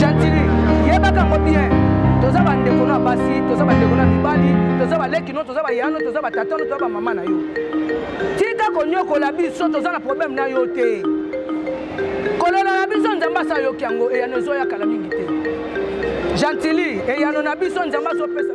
gentili yebaka yango bien toza bandeko na basi toza bandeko na mibali toza baleki no toza bayano toza batata no toza bamama na yo tika konyokola biso toza na problème na yo te kolola na biso nzambe asi ayoki yango eyano ezoya kala mingi te gentili eyano na biso nzambe azopesa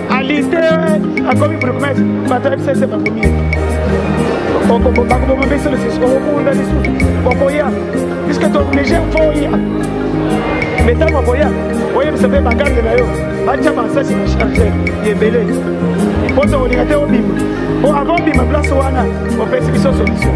aliste akomi bourgmestre bato ya bisese bakomi bakoboma biso lisusu okobunda lisusu okoya puiske tooblige fo oya me ntango akoya oyebisa mpe bagarde na yo batya bansasi na charge ebele mpo tokolinga te obima mpo avant obima place wana opesi biso solution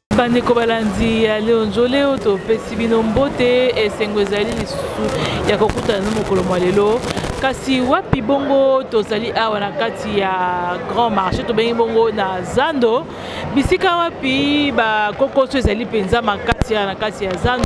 bandeko balandi ya leo njole oyo topesi bino mbote esengo ezali lisusu ya kokutana na mokolo mwa lelo kasi wapi bongo tozali awa na kati ya grand marché tobengi bongo na zando bisika wapi bakokoso ezali mpenza makasi awa na kati ya zando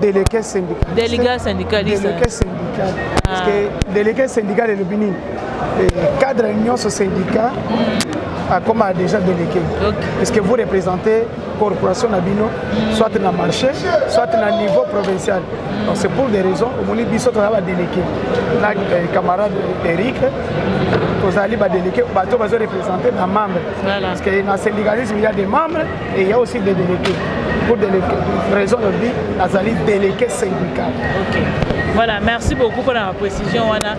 délégué syndical délégué syndical délégué syndical ah. parce que délégué syndical elobi nini eh, cadre nyonso syndicat mm. akoma déjà délégué parce que vous représentez corporation na bino mm. soit na marché soit na niveau provincial mm. donc c'est pour des raisons omoni biso toza badélégué na eh, camarade eric tozali badélégué bato bazo représente na membre parce que na syndicalisme ya des membres Et il y a aussi des délégués. Pour des raisons de vie, azali délégué syndical. Ok. Voilà, merci beaucoup pour la précision. Wana.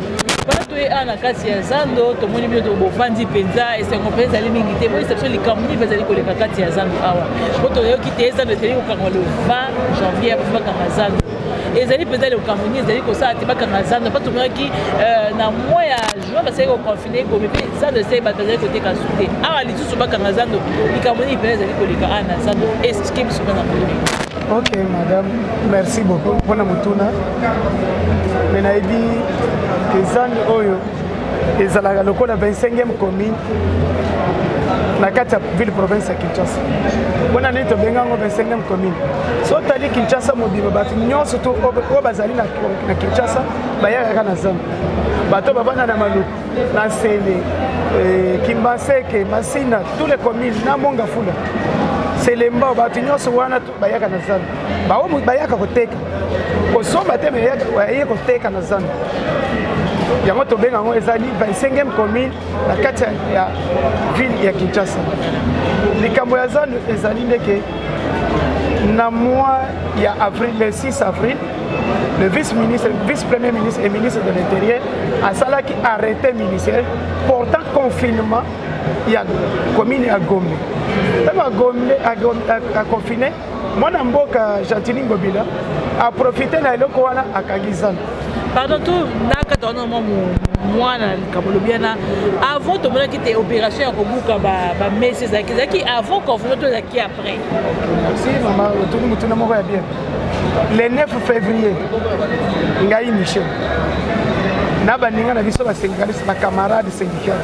bato ye awa na kati ya zando tomoni bino tobofandi mpenza esengo mpe ezali mingi te boyisa biso likambo nini mpe ezali koleka kati ya zando awa mpo toyoki te zando ezali kokanga le 20 janvier mpo bakanga zando ezali mpenza likambo nini ezali kosala te bakanga zando mpo tomonaki euh, na mwa ya jour basali koconfine ekomi mpe zando esali bato bazali koteka su te awa lisusu bakanga zando likambo nini mpena ezali koleka awa na zando eske biso mpe na koleka ok madame merci beaucoup mpo na motuna me nayebi ezando oyo ezalaka lokola 25e commune na kati ya ville province ya kinshasa mpona nini tobenga yango 25e commune so otali kinshasa mobima bato nyonso to oyo bazali na kinshasa bayaka kaka na zamba bato bavanda na maluku na nsele eh, kimbaseke masina tous les communes na monga fula selembao bato nyonso wana bayaka na zando bao bayaka koteka kosomba te baye koteka na zando yango tobenga yango ezali 25e commune na kati ya ville ya kinshasa likambo ya zando ezali ndeke na mois ya avril le 6 avril le vice-ministre, vice-premier ministre et ministre de l'Intérieur asalaki arrêté ministériel portant confinement ya commune ya Gombe. Ntango agombe akonfine mwana mboka Gentini Ngobila aprofite na eloko wana akangi zando. Pardon tu nakata wana mwa mwana likambo olobi wana avant tomonaki te opération ya kobuka bamesi ezalaki ezalaki avant confinement to ezalaki vrai merci mama otuni motuna moko ya bien le 9 février ngai michel na baninga na biso basyndicaliste bacamarade syndical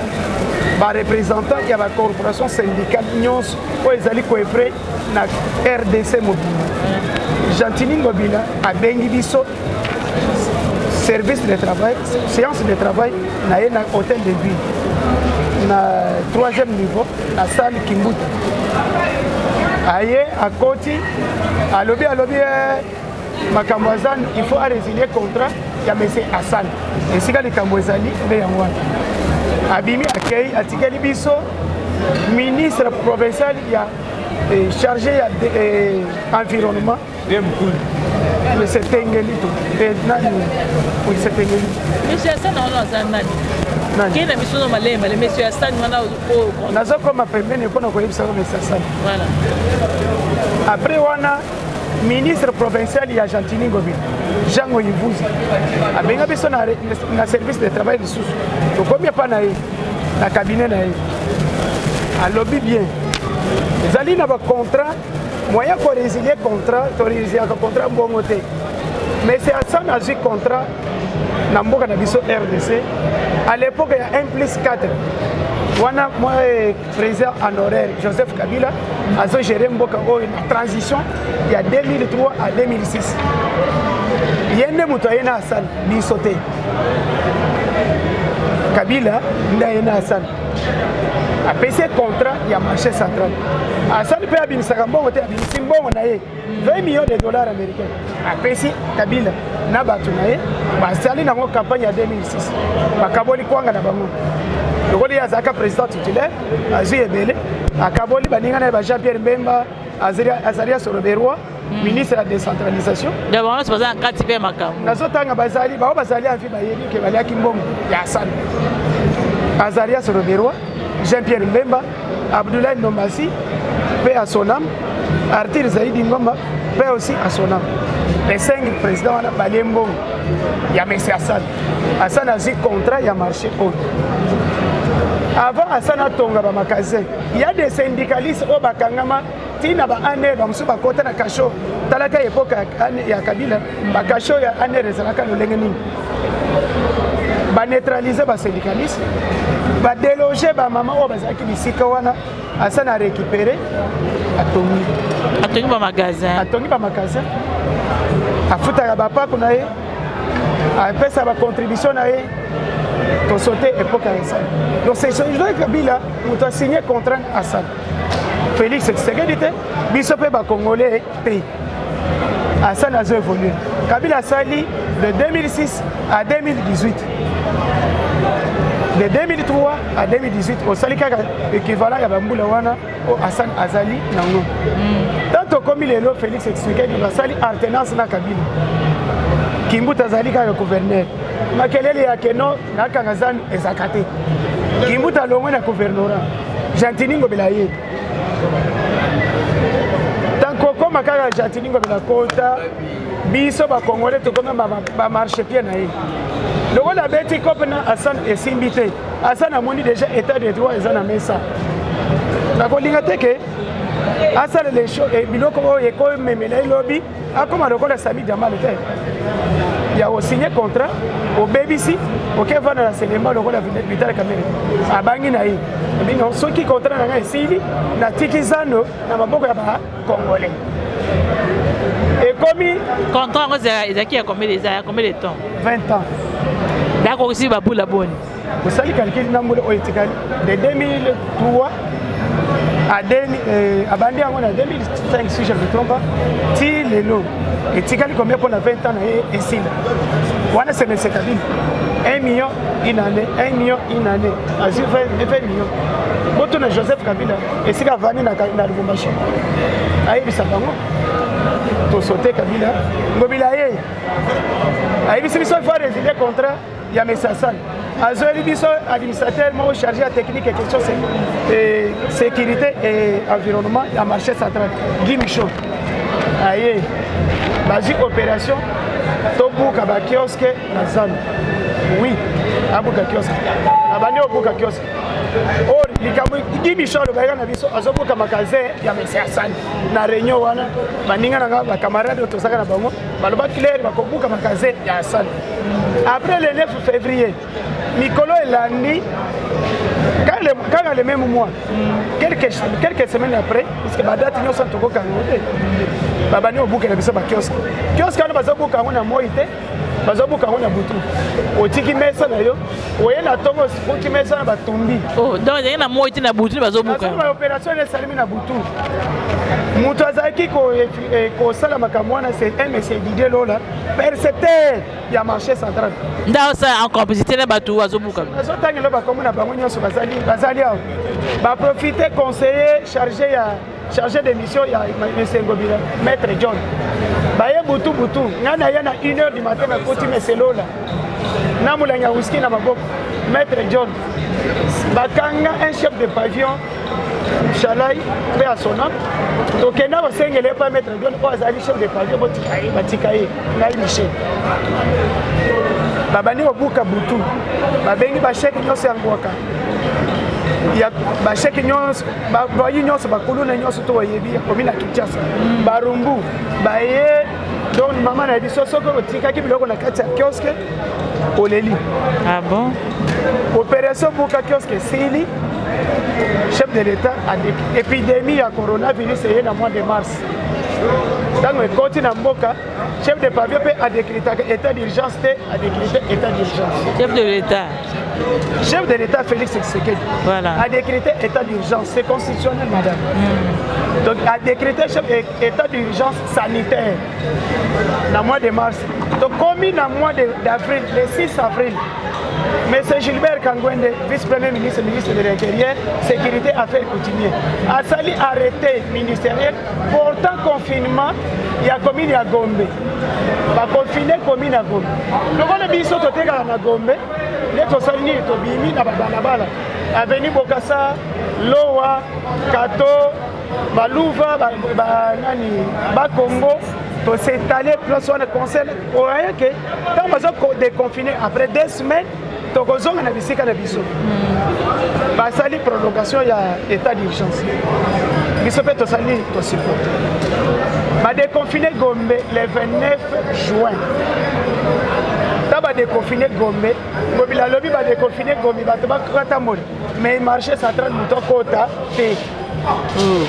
barepresentant ya bacorporation syndicale nyonso oyo ezali koepre na rdc mobimba gentini ngobila abengi biso service de travail séance de travail na ye na hôtel de ville na troisième niveau na sali kimbuta aye akoti alobi alobi eh, makambo aza il faut arésilie contrat ya monsieur hassan esika likambo ezali nde yango wana abimi akei atikeli biso ministre provincial ya eh, chargé ya eh, environnement Bien beaucoup. Mais c'est Tengeli tout. Et Nani Oui, c'est Tengeli. Mais j'ai ça dans le Nani. Nani Qui est la mission de Malé Malé, mais c'est Hassan Wana au. Nazo comme appel, mais n'est pas encore ça, mais c'est Hassan. Voilà. Après, Wana, ministre provincial ya gentini ngobi jango yivuzi abenga biso na service de travail lisusu tokomi epa na ye na cabinet na ye alobi bien ezali na bacontrat moyen ko résilier contrat to résiliaka contrat mbongo te mais c'est asan azwi contrat na mboka na biso rdc à l'époque ya 1 plus 4 wana moi eh, président honoraire joseph kabila azo gérer mboka oyo na transition ya 2003 à 2006 ye nde moto aye na asan biso te kabila nde aye na asan apesi ye contrat ya marché central asali mpe abimisaka mbongo te abimisi mbongo na ye 20 millions de dollars américain apesi kabila na bato na ye basali nango campagne ya 2006 bakaboli kwanga na bango lokola ye azalaka président titulaire azwi ebele akaboli baninga na ye ba jean pierre mbemba azalia solo de roi hmm. ministre ya décentralisation banso baza na kati mpe makambo nazotanga bazali bao bazali avi bayebi ke baliaki mbongo ya asana azalia solo de roi jean pierre mbemba abdoulaye ndombasi mpe asonam artir zaidi ngomba mpe aussi asonam les cinq président wana balie mbongo ya mesi asana asana azwi contrat ya marché oyo avant asana atonga bamagasin Il y a des syndicalistes au Bakangama, Tina ba année, ba musu ba kota na cachot. Talaka époque ya Kabila, ba cachot ya année rezalaka no lenge nini. Ba neutraliser ba syndicalistes, ba déloger ba mama oyo bazalaki bisika wana, asa na récupérer atongi. Atongi ba magasin. Atongi ba magasin. Afutaka ba pako na ye. Apesa ba contribution na ye. Pour sauter époque à ça. Donc c'est ce que Kabila moto asigne contrat asala félix tshisekedi te biso mpe bacongolais te asali azo évolue kabila asali de 2006 à 2018 de 2003 à 2018 osali kaka équivalent ya bambula wana oyo asan azali nango hmm. tant tokomi lelo félix tshisekedi basali alternance na kabila kimbuta azali kaka gouverneur makelele ya keno na kanga zanu ezalaka te kimbuta alongwe na guvernora gentini ngobela ye tokokoma kaka gentini ngobela kota biso bakongole tokomi bamarche pie na ye lokola abeti cope na asan esimbi te asan amoni déjà état de droit eza na mesa nakolinga te ke asalela eh, biloko oyo ekomemela ye lobi akoma lokola sami jamale te ya osigne contrat obebisi oke vanda na selema lokola vital kamere abangi na ye bino soki contrat na ngai esili natiki zando na maboko ya bacongolais ekomi contrat yango ezalaki ya combien de temps 20 ans dakokisi babula boni osali kalikili na mbula oyo etikali de 2003 adeni euh, abandi yango na 2005 si je me trompe ti lelo etikali combien mpo na 20 ans na ye esila wana semese kabili 1 million une année 1 million une année azwi 20 million botuna joseph kabila esika avandi na lubumbashi ayebisa bango tosote kabila ngobila ye ayebisi biso ifo aresilde contrat ya mesasani azweli biso administrateur moko chargé ya technique ya question eh, sécurité et environnement ya marché central guy michaud aye bazwi opération tobuka bakioske na zando oui abuka kioske abandi obuka kioske oyo oh, likambo guy michaud alobaka na biso azobuka magasin ya mesi asani na réunion wana baninga na nga bacamarade oyo tozaka na bango baloba claire bakobuka magasin ya asali après le 9 février mikolo elandi kaka le même mois quelques, quelques semaines après puisque badate nyonso tokokanga yango te babandi kobukela biso bakioske kioske wana bazobuka yango na moi te bazobuka yango na butu otiki mesa na yo oye na ntongo osukuki mesa na batumbi oh, donc ezali na moi te na butu bazobuka baopération esalemi na butu moto azalaki Eh, kosala makambo wana c'est un monsieur didier lola percepteur ya marché central nde asala en complicité na bato azobuka azotangela bakombo na bango nyonso bazali awa baprofite conseiller chargé ya chargé de mission ya monsieur ngobila maître john baye butu butu ngai naya na une heure du matin nakoti monsieur lola na molangi ya wiski na maboko maître john bakanga un chef de pavillon shalai mpe ya sona tokenda kosengele epa maître don oyo azali chef de pavie botika ye batika ye ngai michel babandi kobuka butu babengi basheke nyonso ya ngwaka ya basheke nyonso bayi nyonso bakuluna nyonso to bayebi ya komi na kinshasa barumbu baye donc mama na biso soki otikaki biloko na kati ya kioske oleli ah bon opération buka kioske esili chef de l'état épidémie ya coronavirus eye na mois de mars ntango ekoti na mboka chef de pavio mpe adekritaka état d'urgence te adekrite état d'urgence chef de l'état chef de l'état félix tshisekedi voilà. adécrété état d'urgence c'est constitutionnel madame mm. donc adécrété chef état d'urgence sanitaire na mois de mars tokomi na mois d'avril le 6 avril monsieur gilbert kangwende vice premier ministre ministre de l'intérieur sécurité affaires coutumier asali arrêté ministériel portant confinement ya commune ya gombe baconfine commune ya gombe lokola biso totekaka na gombe nde tosali nini tobimi na babalabala aveni bokasa lowa kato baluva banani bakongo tosetale place wana conseil oye ke ntango baza déconfine après deux semaines tokozonga na bisika na biso hmm. basali prolongation ya état d'urgence biso mpe tosali tosupporte badeconfine gombe le 29 juin ta badeconfine gombe ngobila alobi badeconfine gombe bato bakata moli mais marché central moto akota te hmm.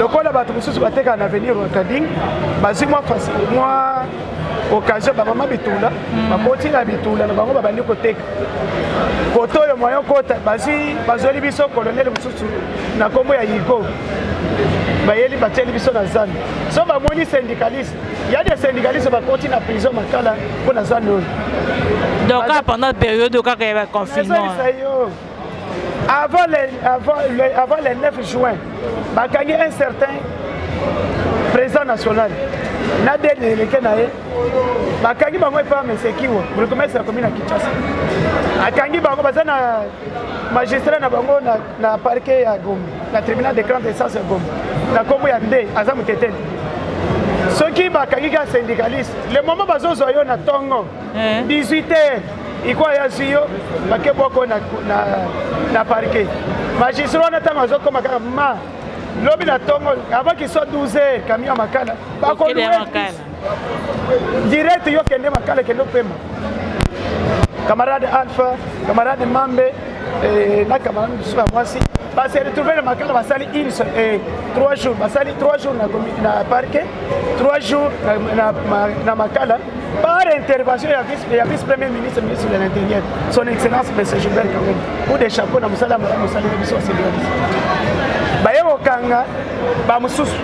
lokola bato mosusu batekaka na avenir rotading bazwi mwa mwa occasion bamama bitula hmm. bakoti na bitula na bango babandi koteka kote oyo moyen okota bazwi bazweli biso kolonele mosusu na nkombo ya yigo bayeli batieli biso na zando so bamoni syndicaliste ya des syndicalistes bakoti na prison makala mpo na zando oyo donc kaka pendant période kaka ya baconfinement avant le, avant, le, avant le 9 juin bakangi un certain président national na deni eleke na ye bakangi bango epa mesekiwa bourgmestre akomi na kinshasa akangi bango baza na magistrat na bango na, na parquet ya gombe na tribunal de grande essence ya gombe na nkombo ya nde aza moteteli soki bakangi ka syndicaliste le moment bazozwa yo na ntongo 18 eh. heures ikuwa yazwi yo bake bwako na, na, na parquet magistrat wana ntango azokoma kaka ma lobi na ntongo avant qu'il soit 12 heures camion ya makala bakolue direct yo kende makala kende opema camarade alpha camarade mambe eh, na camarade mosusu ya mwasi base retrouve na makala basali une eh, trois jours basali trois jours na, na parke trois jours na, na, na, na makala par intervention ya vice, ya vice premier ministre ministre de l'intérieur son excellence monsieur gilbert kangom ou de chapeau na mosala ya malamu osali na biso osebialisi baye kokanga bamosusu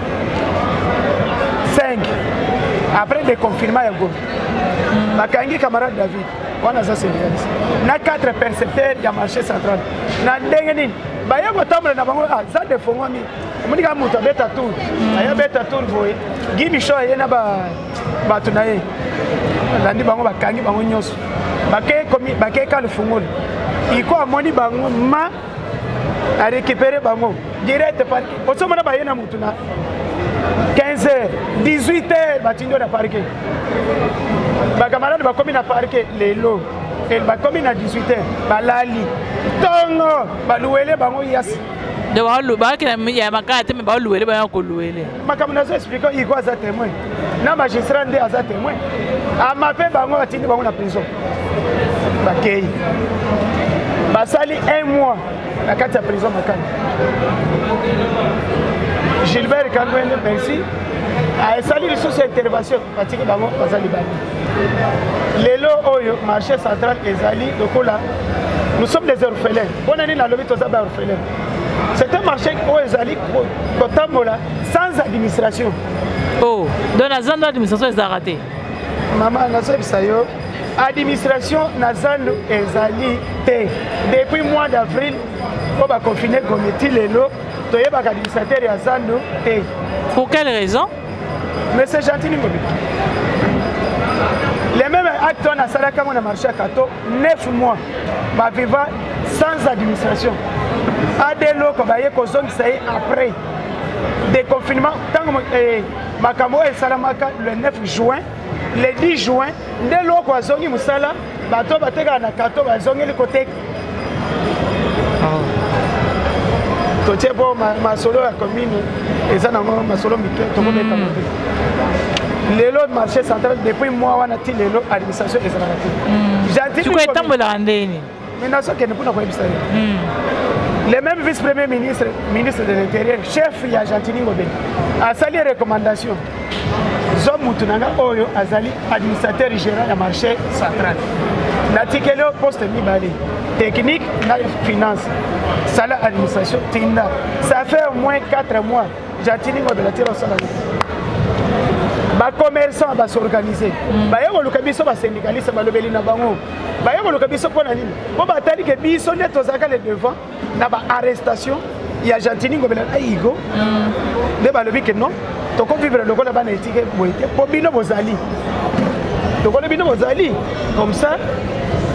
5 après déconfinement ya gomi bakangi camarade david wana aza sénégalais na 4 percepteur ya marché central na ndenge nini baye kotambola na bango aza ah, defongwami omoni kaka moto abeta tour aye abeta tour boye gibisho aye na bato na ye alandi bango bakangi bango nyonso bakei kalifungoli iko amoni bango ma a récupéré bango direct parke osomona baye na motu na 15 heures 18 heures batindi yo na parke bakamarade bakomi na parke lelo bakomi na 18 heures balali ntongo baluwele bango yasi donc baakela ya makala te me baoluwele baya koluwele makambo nazo explike igo aza témoin na magistrat nde aza témoin amape ah, bango batindi bango na prison bakei basali un mois na kati ya prison makani gilbert kangwende merci esali lisusu intervention batiki bango baza libanda lelo oyo marché central ezali lokola nous sommes des orphelins mpo na nini nalobi toza ba orphelins c'est un marché oyo ezali kotambola sans administration oh donc na zando administration ezalaka te mama nazoyebisa yo administration na zando ezali te depuis mois d'avril mpo baconfine gometi lelo toyebaka administrateur ya zando te pour quelle raison mais c'est gentil ningo bino les mêmes actes wana asalaki yango na marché ya kato 9 mois baviva sans administration adeloko baye kozongisa ye après déconfinement ntango eh, makambo oyo esalamaka le 9 juin le 10 juin nde loko azongi mosala bato batekaka na kato bazongeli koteka totie mpo masolo ya commune eza nango masolo mike tokobeta mm. mote lelo marché central depuis moi wana ti lelo administration ezalaka te mm. gentilsikoyo etambolaka ndeni mai nazokende mpona koyebisa yo mm. le même vice premier ministre ministre de l'intérieur chef ya gentini ngobeni asali recommandation zwa motu na ngai oyo azali administrateur gérant ya marché central natikeli yo poste mibale technique na finance sala administration tinda ça fait au moins 4 mois jatini ngobela tira osala bacommerçant basorganise mm. baye koluka biso basyndicaliste balobeli na bango baye koluka biso mpo na nini mpo batali ke biso nde tozalaka le devant na ba arrestation ya gentini ngobela na igo mm. nde balobi ke non tokovivre lokola bana etike boye te mpo bino bozali lokola bino bozali comme ça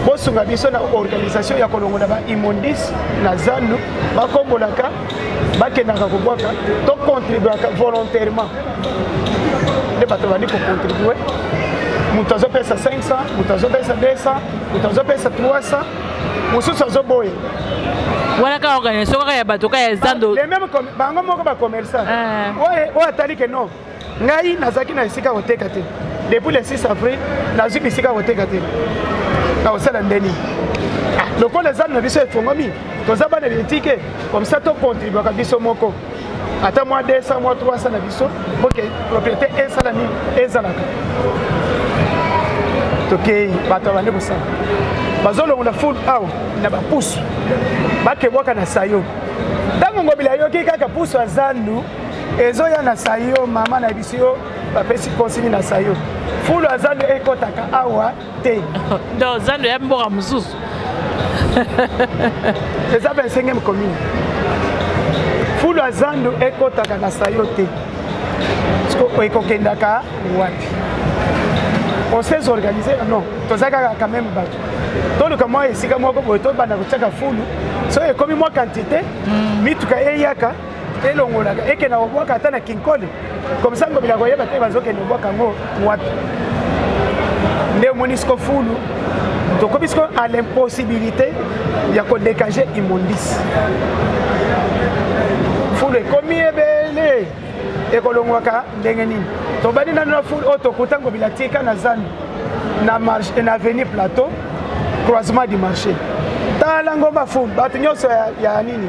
bosunga biso na organisation ya kolongola ba immondis na zando bakombolaka bakendaka kobwaka to contribuaka volontairement nde bato bandi kocontribue moto azopesa 500 moto azopesa 200 moto azopesa 300 mosusu azoboye wana kaka organisation kaka ya bato kaka ya zando bango moko bacommerçant eh. oyo atali ke non ngai nazalaki na esika koteka te depuis le 6 avril nazwi bisika koteka te nakosala nde nini ah, lokola ezambe na biso efongami toza bana bitike komisa tokontribuaka biso moko ata mwa 200 mwa 300 na biso ok propriété esala nini ezalaka tokei bato abandi kosala bazolongola food awa na bapusu bakebwaka na sayo ntango ngobila ayoki kaka pusu ya zandu ezoya na sayo mama na biso yo bapesi konsini na sayo fulu ya zandu ekotaka awa te donc zando ya mboka mosusu eza 25e commune fulu ya zando ekotaka na sayo te ekokendaka wapi on s'est organisé non toza kaka quand même bato toluka mwa esika moko boye tobanda kotyaka fulu so ekomi mwa quantité mm. mituka eyaka elongolaka ekenda kobwaka ata na kinkole komisa ngobila koyeba te bazokende kobwaka yango wapi nde omoni siko fulu tokomi siko à l'impossibilité ya kodekage immondice fulu ekomi ebele ekolongwaka ndenge nini tobandi nano na fulu oyo tokuta ngobila tika na zando na, marche, na avenue plateau croisement du marché tala ngomba fulu bato nyonso ya, ya nini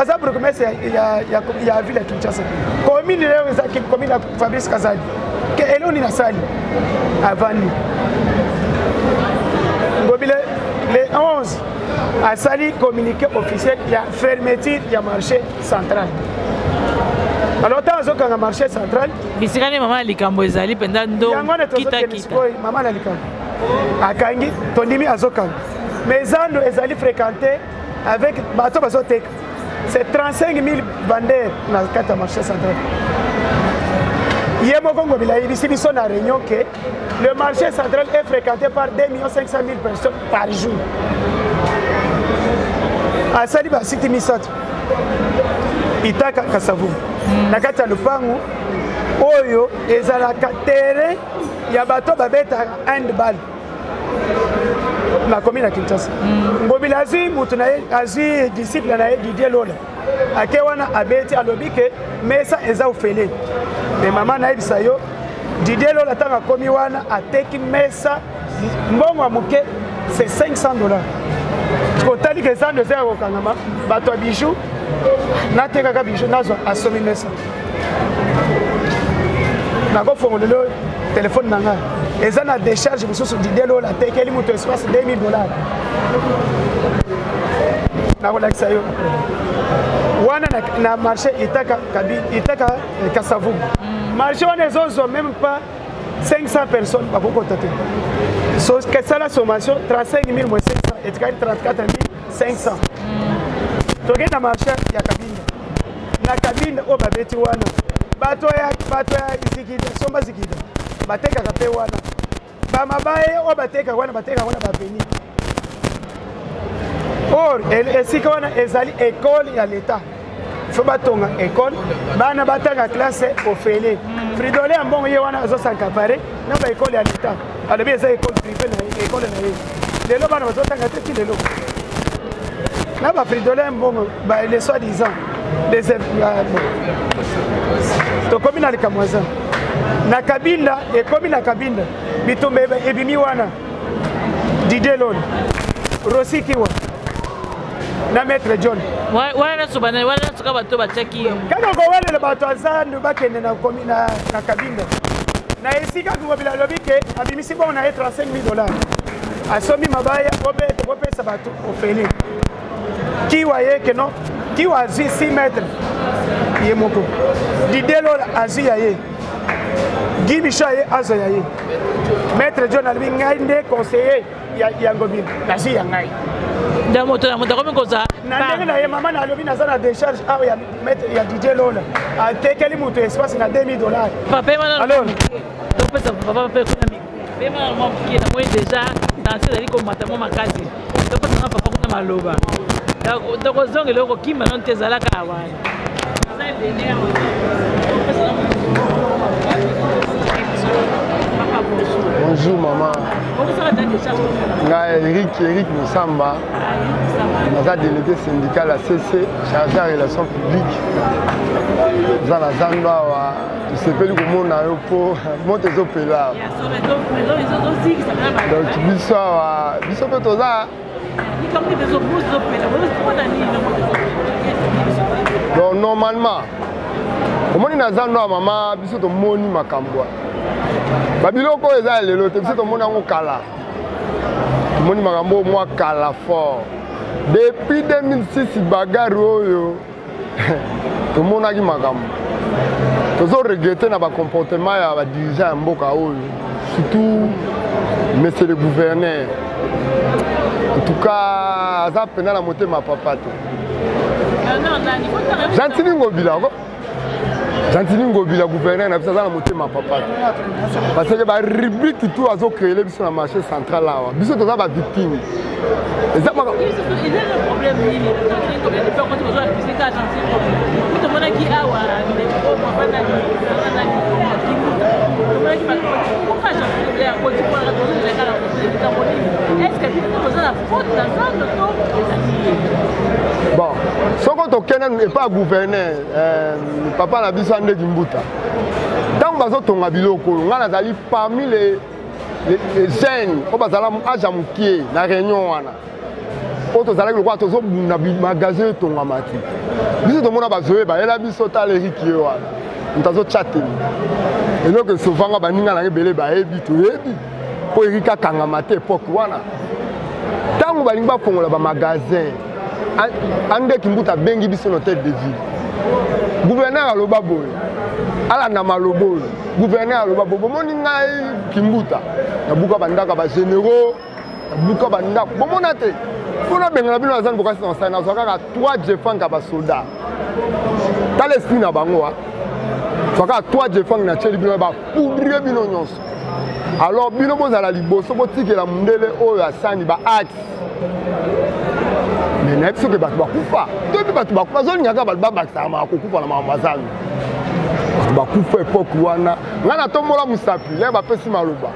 aza bourgmestre ya, ya, ya, ya ville ya kinshasa commune leo eza commune ya fabrice kazadi ke eleo nini asali avandi ngobile le 11 asali communiqué officiel ya fermeture ya marché central alors ntango azokanga marché central bisika nde mama ya likambo ezali mpenza ndokitakitaoyo mama na likambo akangi tondimi azokanga mais zando ezali fréquente avec bato bazoteka c'est 35 000 bander na kati ya marché central ye moko ngobi nayebisi biso na réunion ke le marché central est fréquenté par 2 millions 500 000 personnes par jour asali basiti misato itaka kasavu hmm. na kati ya lopango oyo ezalaka terrain ya bato babetaka handball nakomi na kinshasa mm. ngobila azwi motu na ye azwi disciple na ye didie lola ake wana abeti alobi ke mesa eza ofele me mama nayebisa yo didie lola ntango akomi wana ateki mesa mbongo ya moke se 500 dollars kotali ke zando eza ya kokangama bato ya bijou natekaka bijou nazwa asomi mesa nakofongolelo telefone na ngai eza na décharge mosusu didele oyo natekeli moto espace 2000 dollars nakolakisa yo wana na, na marché itaka, kabi, itaka eh, kasavu mm. marché wana ezozwa même pas 500 personnes bakokota te so, kesala sommation 35 000 moins 500 etikali 34 500 mm. tokei na marché ya kabinda na kabine oyo babeti wana bato ya bato ya zikida somba zikida batekaka mpe wana bamabaye oyo batekaka wana batekaka wana baveni or esika wana ezali ekole ya leta fo batonga ekole bana batanga classe ofele fridole ya mbongo ye wana azosankapare na baekole ya leta alobi eza ekole prive na ye ekole na ye lelo bana bazotanga te ti lelo na bafridolin mbongo les soi disant les ah, tokomi na likambo aza na kabinda ekomi na kabinda bitumba ebimi wana didelon rosikiwa na maître john wana nyonso banani wana nyonso kaka bato batiaki ye kaka kowelela bato aza ndo bakende na komi na kabinda na esika kikobila alobi ke abimisi bongo na ye 35 000 dollars asombi mabaya obete kopesa bato ofele kiwa ye ke non kiwa azwi 6 mètre ye moko didelo azwi ya ye gibisho ya ye azwa ya ye maître john alobi ngai nde conseiller ya yango bino nazwi ya ngai nde moto na moto akomi kozala na ndenge na ye mama na alobi naza na décharge awa ya maître ya didie lola atekeli moto espace na 2000 dollars papa mana alors topesa papa pe kuna mi pe mana mwa mokie na moi déjà danse ezali komata mwa makasi topesa na papa kuna maloba tokozongela okokima nano te ezalaka awa bonjour mama ngai erik erik mosamba naza délégué syndical ya cc chargé ya relation publique oza na zando awa tosepeli komona yo mpo moto ezopela donc biso awa biso mpe toza donc normalement omoni na zando ya mama biso tomoni makambo babiloko oyo eza ya lelo te biso tomoni yango kala tomoni makambo oyo mwa kala fort depuis 2006 bagare oyo tomonaki makambo tozo regrete na bacomportement ya badirigeant ya mboka oyo surtout monsieur le gouverneur en tout cas aza mpena na motema papa te gentili ngobila ko gentili ngobila gouverneur na biso aza na motema papa te parce que barubrike tout azocreele biso na marché central awa biso toza bavictime eza tomonaki awa bon soko tokende epa ya gouverneur euh, papa na biso andeki mbuta ntango bazotonga biloko oyo ngai nazali parmi les jeune oyo bazala age ya mokie na réunion wana oyo tozalaki lokola tozobunda magasin oyo etongama te biso tomona bazoye bayela biso tala eriki ye wana moto azotya te eloko esovanga baninga nanga ebele bayebi toyebi mpo eriki akangama te epoke wana ntango balingi bafongola bamagasin Andre Kimbuta abengi biso na tête de ville. Gouverneur aloba boye. Alanda maloba oyo. Gouverneur aloba boye. Bomoni ngai Kimbuta. Nabuka bandaka ba généraux. Nabuka bandaka. Bomona te. Mpo nabengana bino naza ndokasi na nsai nazwa kaka 3 jefanga basoda. Tala esprit na bango. Zwa kaka 3 jefanga natyeli bino bapoudre bino nyonso. alors bino bozala liboso botikela mondele oyo asani ba axe me nayebi soki bato bakufa toyebi bato bakufa azolinga kaka bato babakisaka maka kokufa na makambo azangi bato bakufa epoke wana ngai natombola mosapi le bapesi maloba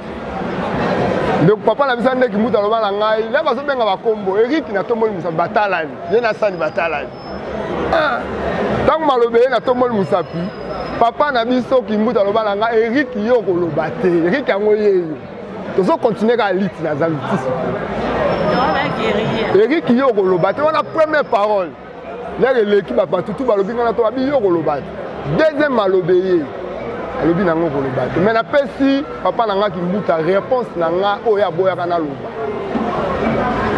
ndeko papa na biso ndeki mbuta aloba na ngai le bazobenga bakombo eriki natomboli mosapi batalani ye nasani batalani ntango maloba eye natomboli mosapi papa na biso kimbuta aloba na ngai erik yo okoloba te erik yango yeyo tozokontinue kaka liti na zambitisi erik yo okoloba te wana première parole lere eleki bapatutu balobi ngai na to babi yo okoloba te deuxième maloba eye alobi na ngai okoloba te mai napesi papa na ngai kimbuta réponse na ngai oyo aboyaka naloba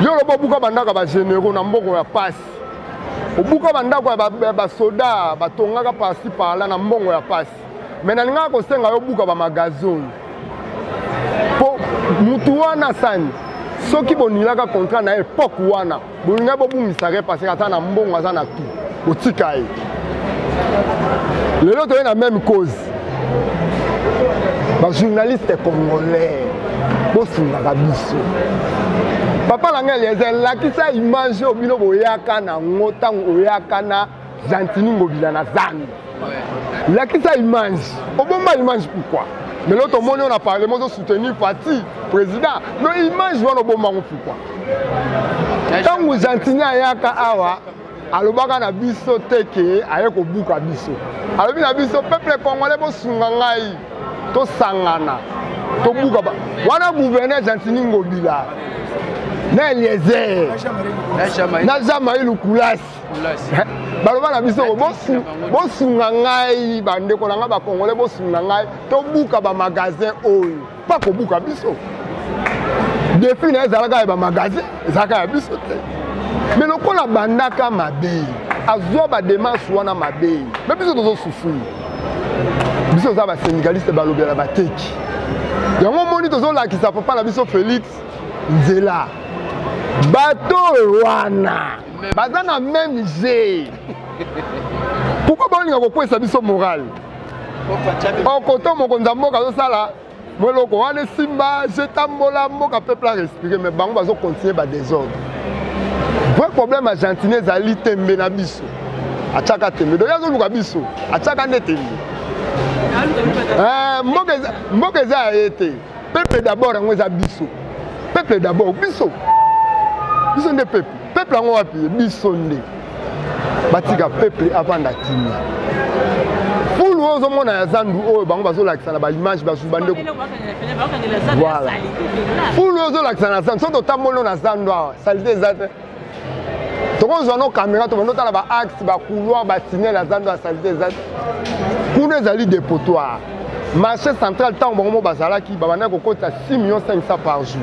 yo oloba obuka bandaka bagénéraux na mboko ya pasi obuka bandako ya basoda batongaka pasi pala na mbongo ya pasi me nalingaka kosenga yo obuka bamagazi oyo mpo motu wana sani soki bonilaka contrat na ye epoke wana bolingaki bobungisaka ye parce aza na mbongo aza na tu botika ye lelo toye na meme cause bajournaliste congolais bosungaka biso papa na ngai eliaza lakisa image oyo bino boyaka nango ntango oyaka na gentini ngobila na zando lakisa image obomba image pourkoi mais lelo tomoni oyo na parlement ozosoutenir parti président no image wana obombango pourkoi ntango gentini ayaka awa alobaka na biso te ke aye kobuka biso alobi na biso peuple congolais bosunga ngai tosangana tobuka ba wana gouverneur gentini ngobila na eliezer na jamai lukulasi eh, baloba na biso bosunga ngai bandeko na ngai bakongole bosunga ngai tobuka bamagasin oyo mpa kobuka biso defi na ye ezalaka ya bamagasin ezalaka ya biso te me lokola abandaka mabe azwa bademarche wana mabe me biso tozosufui biso toza basendikaliste balobela bateki yango omoni tozolakisa papa na biso félix nzela bato wana baza na meme je pourkoi baolinga kokwesa biso morale okoto mokonzi ya mboka azosala mo eloko wana esimba jetambola mboka peuple arespire mais bango bazokontinue badesordre vrai problème ya gentini ezali tembe na biso atyaka tembe doki azoluka biso atyaka nde tembe eh, mboka eza ya ye te peuple d'abord yango eza biso peuple d'abord biso biso nde peuple peuple yango wapi biso nde batika peuple avanda kimia fulu oyo ozomona ya zandu oyo bango bazolakisa na baimage basusu bandeko voilà fulu oyo ozolakisa na zandu soki totamboli na zandu awa salite eza te tokozwa no kamera tobanda otala baaxe bacouloir batunnel ya zandu ya salite eza te kuna ezali depotoire marché central ntango bango mo bazalaki babandaki kokotisa 6 million 500 par jour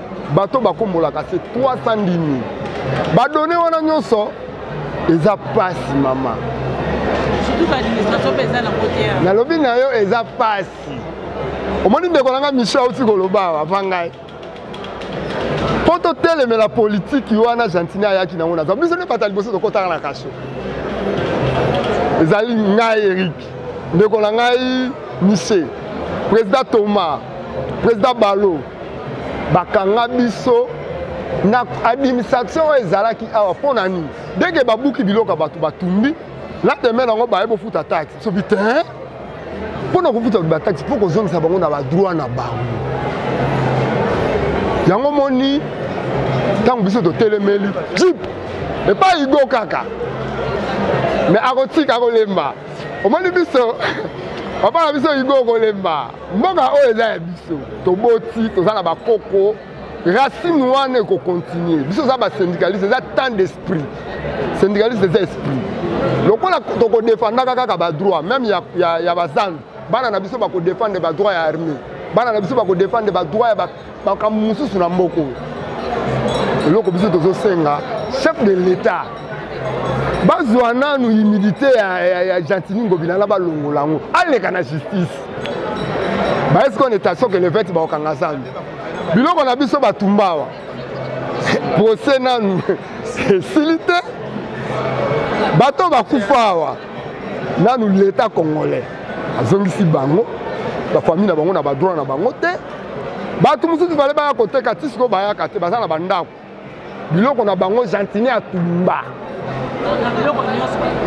bato bakombolaka se 310 mil badone wana nyonso eza mpasi mama nalobi na yo eza mpasi omoni ndeko na ngai michel auti koloba ava ngai mpo totelemela politiki wana gentini ayaki nango nazwa biso nde bata liboso tokotaka na kasho ezali ngai erik ndeko na ngai michel président thomas président balo bakanga biso na administration oyo ezalaki awa mpo na nini ndenge babuki biloko ya bato batumbi la demain nango baye bofuta taxe soki te mpo na kofuta bataxe mpo kozongisa bango na badroit na bango yango moni ntango biso totelemeli jip epai igo kaka me akotika kolemba omoni biso papa na biso igo kolemba mboka oyo eza ya biso toboti toza na bakoko racine wana ekokontinue biso eza basyndicaliste eza temps d'esprit syndicaliste eza esprit lokola tokodefendaka kaka badroit meme ya, ya, ya bazando bana na biso bakodefendre badroit ya armée bana na biso bakodefendre badroit ya ba makambo mosusu na mboka oyo eloko biso tozosenga chef de l'etat bazwa nanu humidité ya, ya, ya gentini ngobilala balongola yango aleka na justice bayesi kona eta soki elevete bakokanga zambi biloko na biso batumbawa procès nanu esili te bato bakufa awa nanu leta congolais azongisi bango bafamille na bango na badroit na bango te bato mosusu bale baya koteka ti sikoyo bayaka te baza na bandako biloko na bango gentini atumba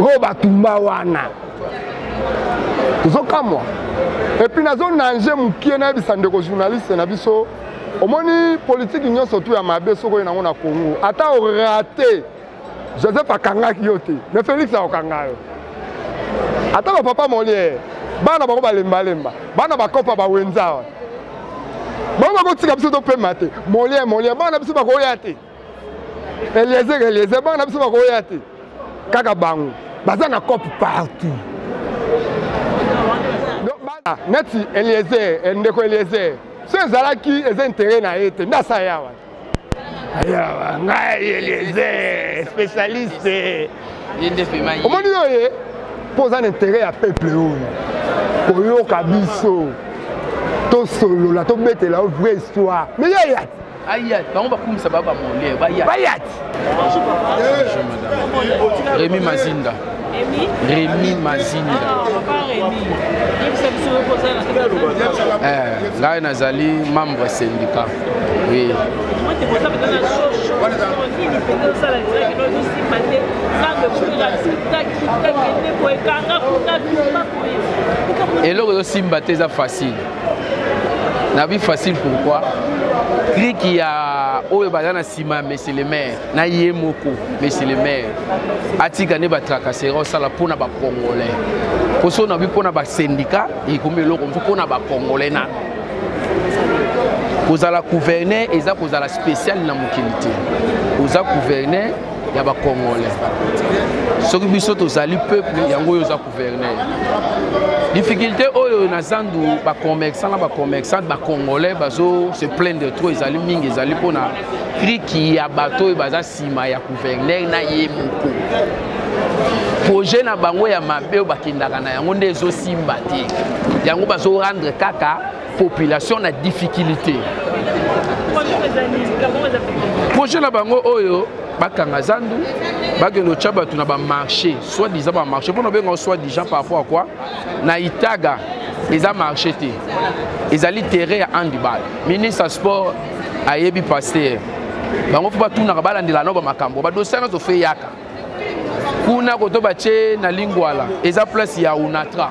oyo batumba wana tozokamwa epuis nazo nange mokie nayebisa ndeko journaliste na biso omoni politiki nyonso tu ya mabe soki oye nango na congo ata orate joseph akangaki yo te me félix akokanga yo ata bapapa moliere bana bango balembalemba bana bakopa bawenza awa bango bakotika biso topema te moliere moliere bana biso bakoya te eliezer eliezer bana biso bakoya te kaka bango baza na cope partout neti eliezer eh, ndeko eliezer so ezalaki eza intere na ye te nde asala yawa ngai eliezer spécialiste omoni yo ye mpo oza na intérêt ya peuple oyo koyoka biso tosolola tobetela yo vraie histoire mais yayati ayati bango bakumisa bango bamole bayati Rémi Mazinda. Rémi Mazinda. Eh, ngai nazali membre syndicat. Oui. eloko ezosimba te eza facile Na bi facile pourquoi clique ya oyo baza na nsima ya monsieur le maire na ye moko monsieur le maire atika nde batracasera osala mpo na bacongolais poso na bi mpo na basendika ekomi eloko mosusu mpo na bacongolais na kozala gouverneur eza kozala spécial na mokili te oza gouverneur ya bacongolais soki biso tozali peuple yango oyo oza gouverneur difficulté oyo na zandu bacommerçant na bacommerçante bacongolais bazo se plaindre trop ezali mingi ezali mpona kriki ya bato oyo baza nsima ya gouverneur na ye moko projet na bango ya mabe oyo bakendaka na yango nde ezosimba te yango bazorendre kaka population na difficulté projet na bango oyo bakanga zandu bakende otya bato na bamarché soit disant bamarché mpo na obenga soit disant par rapport à quoi na itaga eza marché te ezali terrain ya handball ministre ya sport ayebi paster bango mpo batunaka balandela nao bamakambo badosi nyonso fe yaka kuna koto batye na lingwala eza place ya unatra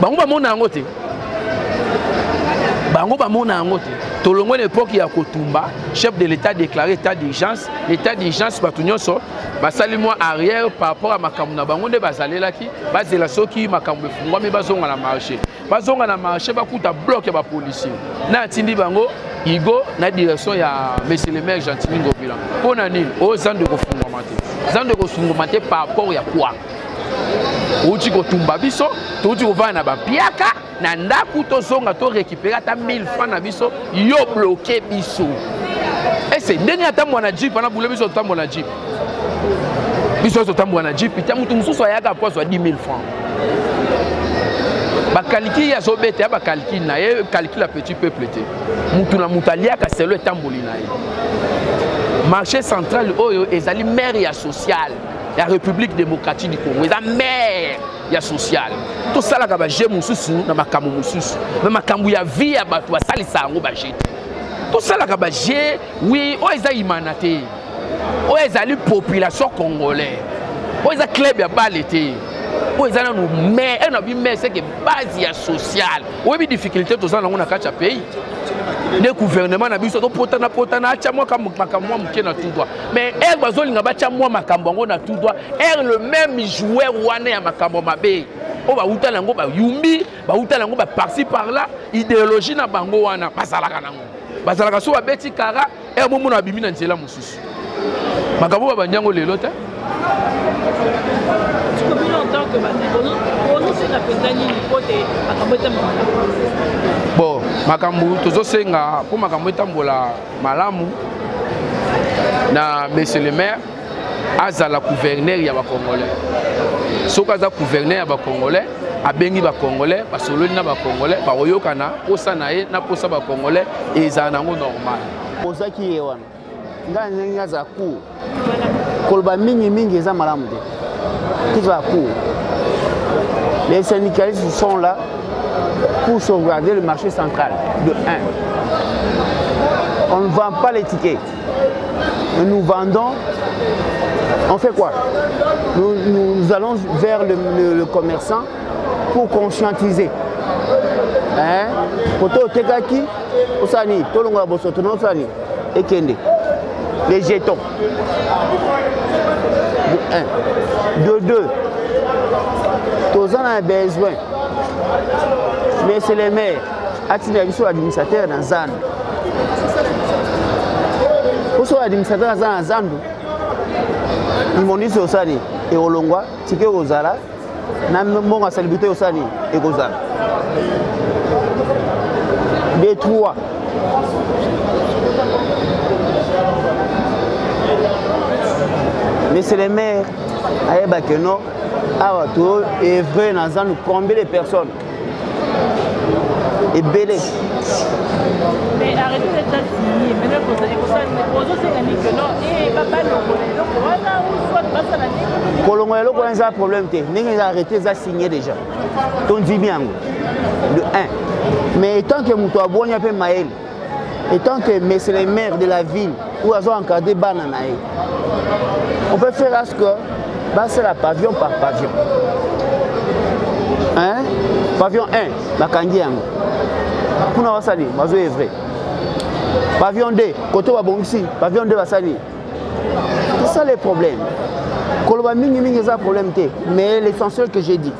bango bamona yango te bango bamona yango te tolongwe na epoki ya kotumba chef de l'état déclaré état d'urgence l'état d'urgence bato nyonso basali mwa arrière par rapport ya makambo na bango nde bazalelaki bazela soki makambo efungwami bazonga na marché bazonga na marché bakuta bloke ya bapolicier na atindi bango igo na direction ya monsieur le maire gentini ngobila mpo na nini oyo zando ekofungwama te zando ekosunguma te par rapport ya quoi outi kotumba biso touti kovanda na bapiaka na ndako tozonga to récupere ata 1000 francs na biso yo bloke biso ese ndenge atambola na jip wana bule biso totambola na jip biso nyonso totambola na jip te moto mosusu ayaka mpo azwa 10 000 francs bakalkile ye azobeta ya bakalkile na ye kalkile ya petit peuple te motu na moto aliaka selo etamboli na ye marché central oyo ezali maire ya sociale ya république démocratique du congo eza mare ya sociale tosalaka baje mosusu na makambo mosusu me makambo ya vie ya bato basalisa yango baje te tosalaka baje wi oyo eza imana te oyo ezali population congolais oyo eza club ya bale te oyo eza nanu mai ena bi mai seke base ya sociale oyebi difficulté toza nango na kati ya pays nde gouvernement na biso topotana potana atya mwaka makambo mwa moke na tutwa mais ere bazolinga batya mwa makambo yango na tout droit ere le même joueur wana ya makambo mabe oyo bauta na yango bayumbi bauta na yango baparti par là idéologie na bango wana bazalaka nango bazalaka so babeti kara ere bomona babimi na nzela mosusu makambo oyo babandi yango lelo te bon makambo tozosenga mpo makambo etambola malamu na monsieur le maire azala gouverneur ya bacongolais soki aza gouverneur ya bacongolais abengi bacongolais basololi na bacongolais bakoyokana mposa na ye na mposa bacongolais ezala nango normal ozaki ye wana ngai azala cour koloba mingimingi eza malamu te kiza cour les syndicalistes sont là pour sauvegarder le marché central. De 1. On ne vend pas les tickets. Nous vendons. On fait quoi nous, allons vers le, le, commerçant pour conscientiser hein koto otekaki osala nini tolongola bosoto no osala nini ekende les jetons de un de deux toza na besoin mais c'est le maire atinda biso administrateur na zando poso administrateur aza na zando immondice osali ekolongwa tike kozala na mbongo ya salibite osala nini ekozala de trois monsieur le maire ayeba que non awa to evre na zanu combien de personnes ebele kolongola eloko wana eza problème te ndenge eza arrete eza signe déjà tondimi yango de 1 mais etant ke moto abwanya mpe mayele étant que monsieur le maire de la ville oyo azo encadre bana na ye on peut faire à ce que basala pavillon par pavillon hein? pavillon 1 bakangi yango kuna basali bazo evre pavillon 2 kote babongisi pavillon 2 basali c'est ça le problème koloba mingimingi eza problème te mais l'essentiel que j'ai dit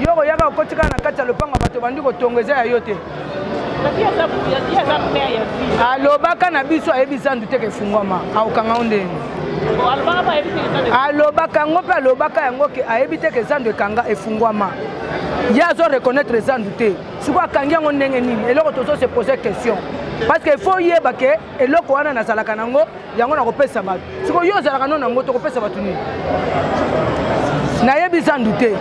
yo koyaka okoti kaka na kati ya lopango ya bato obandi kotonga eza ya yo te alobaka na biso ayebi zandu te kefungwama akokanga yo ndenge alobaka yango mpe alobaka yango ke ayebi te ke zandu ekanga efungwama ye azo reconnaître zandu te sikoyo akangi yango ndenge nini eloko tozo se pose question parce que faut oyeba ke eloko wana nazalaka nango yango nakopesa bato sikoyo yo ozalaka no na moto okopesa bato nini nayebi zandu te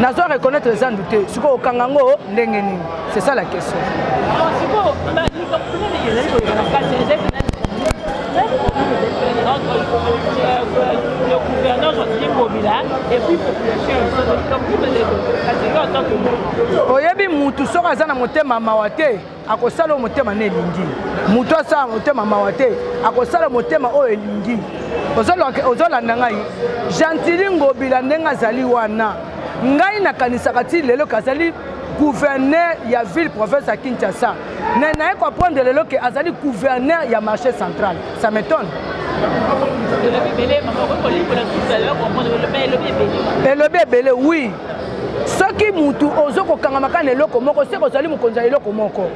nazo reconnaître zandu te sikoyo okanga yango ndenge nini c'est ça la question oyebi mutu soki aza na motema mawa te akosala oyo motema na elingi moto asala motema mawa te akosala motema oyo elingi ozolanda ngai gentili ngobila ndenge azali wana ngai nakanisaka ti lelo kazali gouverneur ya ville province ya kinshasa mais naye koapprendre lelo ke azali gouverneur ya marché central ça m'étonne elobi ebele oui soki mutu ozo kokangama kaka na eloko moko seke ozali mokonzi ya eloko moko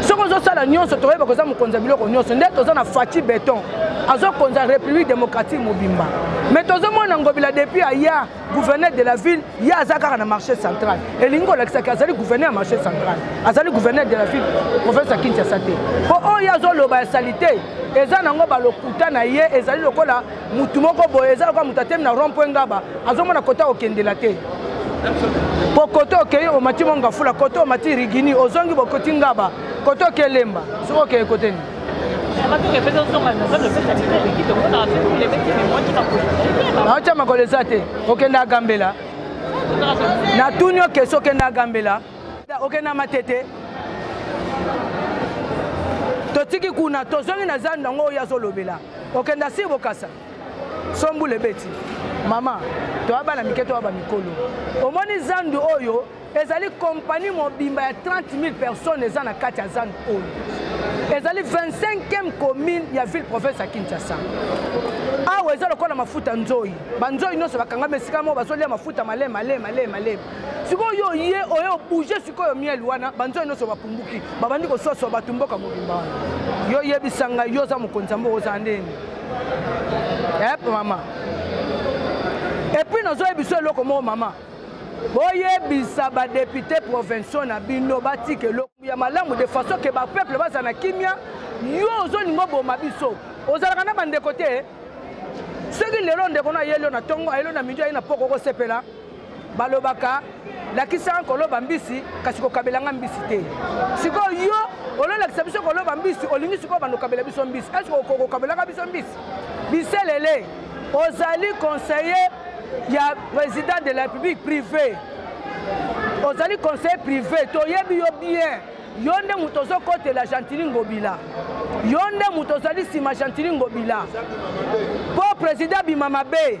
soki ozosala nyonso tokoyeba koza mokonzi ya biloko nyonso nde toza na faci beton azokonza république démocratique mobimba mais tozomona ngobila depuis aya gouverneur de la ville ye aza kaka na marché central elingi kolakisaki azali gouverneur ya marché central azali gouverneur de la ville province ya kinshasa te mpo oyo azoloba ya salite eza nango balokuta na ye ezali lokola mutu moko boye eza lokola moto atemi na rond point ngaba azomona kote akokendela te po kote okei omati mongafula kote omati rigini ozongi bokoti ngaba kote okelemba soki okei koteni naotya makolo eza te okenda agambela natuni okesi okenda agambela oke na matete totiki kuna tozongi na zando yango oyo azolobela okenda si bokasa sombula ebeti mama toya bana mike toya bamikolo omoni zandu oyo ezali kompani mobimba ya 30 000 personnes eza na kati ya zandu oyo ezali 25e commune ya ville province ya kinshasa awa eza lokola mafuta nzoi banzoi nyonso bakangami esika moko bazolia mafuta malema malema malema sikoyo yo ye oye obouge sikoyo miel wana banzoi nyonso bapumbuki babandi kososwa bato mboka mobimba wana yo yebisa ngai yo oza mokonzi ya mboka ozala ndeni ep eh, mama epuis nazoye biso eloko moko mama boyebisa badepute provinciaux na bino batika eloko ya malamu de façon ke bapeuple bazala na kimia yo ozolinga oboma biso ozalaka na bandeko te soki lelo ndeko na ayeli yo na ntongo ayeli yo na midi aye na poko okosepela balobaka lakisa nga koloba mbisi kasi kokabela nga mbisi te sikoyo yo ololakisa biso koloba mbisi olingi sikoyo bando okabela biso mbisi eske okokabelaka biso mbisi biselele ozali conseiller ya président de la république privé ozali conseiller privé toyebi yo bien yo nde moto ozokotela gentili ngobila yo nde moto ozali nsima gentili ngobila mpo président bima mabe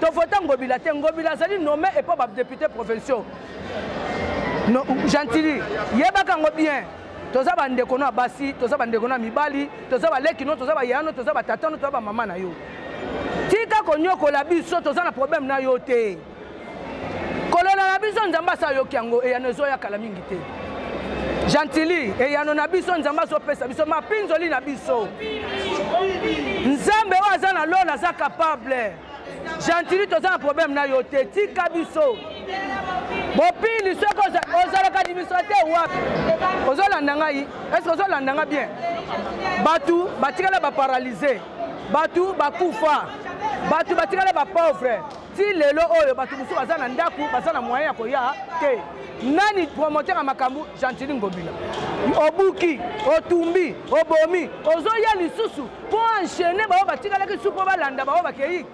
To vota Ngobila te, Ngobila azali nommé epa ba députés provinciaux. No, Gentili, yebaka ngo bien. toza bandeko na basi toza bandeko na mibali toza baleki no toza bayano toza batata no toza bamama na yo tika konyokola biso toza na problème na yo te kolola na biso nzambe asa ayoki yango eyano ezoya kala mingi te gentili eyano na biso nzambe azopesa biso mapinzoli na biso nzambe oyo aza na lola aza kapable gentili toza na problème na yo te tika biso bopili soki ozalaka administrateur wapi ozolanda ngai estce ozolanda ngai bien bato batikala baparalyse bato bakufa bato batikala bapauvre ti lelo oyo bato mosusu baza na ndako baza na moyen ya koya te nani promoteur ya makambo gentili ngobila obuki otumbi obomi ozoya lisusu mpo enchaine baoyo batikalaki su mpo balanda baoyo bakei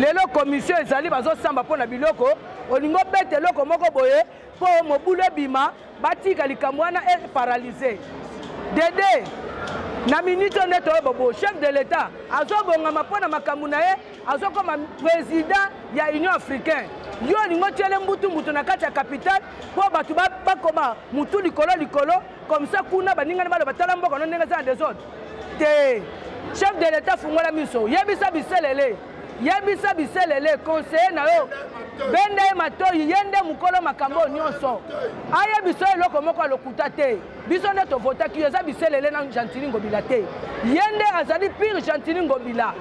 lelo commission ezali bazosamba mpo na biloko olingi obeta eloko moko boye mpo mobulu ebima batika likambo wana e paralyse dede na minute nde toye bobo chef de l'etat azobongama mpo na makambo na ye azokoma président ya union africaine yo olingi otyele mbutu mbutu na kati ya capitale mpo bato bakoma motu likolo likolo komsa kuna baningani baloba tala mboka no ndenge eza na desordre te chef de l'etat fungola miso yebisa biselele yebisa biselele conseiller na yo benda ye matoyi ye nde mokolo makambo oyo nyonso ayebisa yo eloko moko ya lokuta te biso nde tovotaki yo eza biselele na gentili ngobila te ye nde azali pire gentili ngobila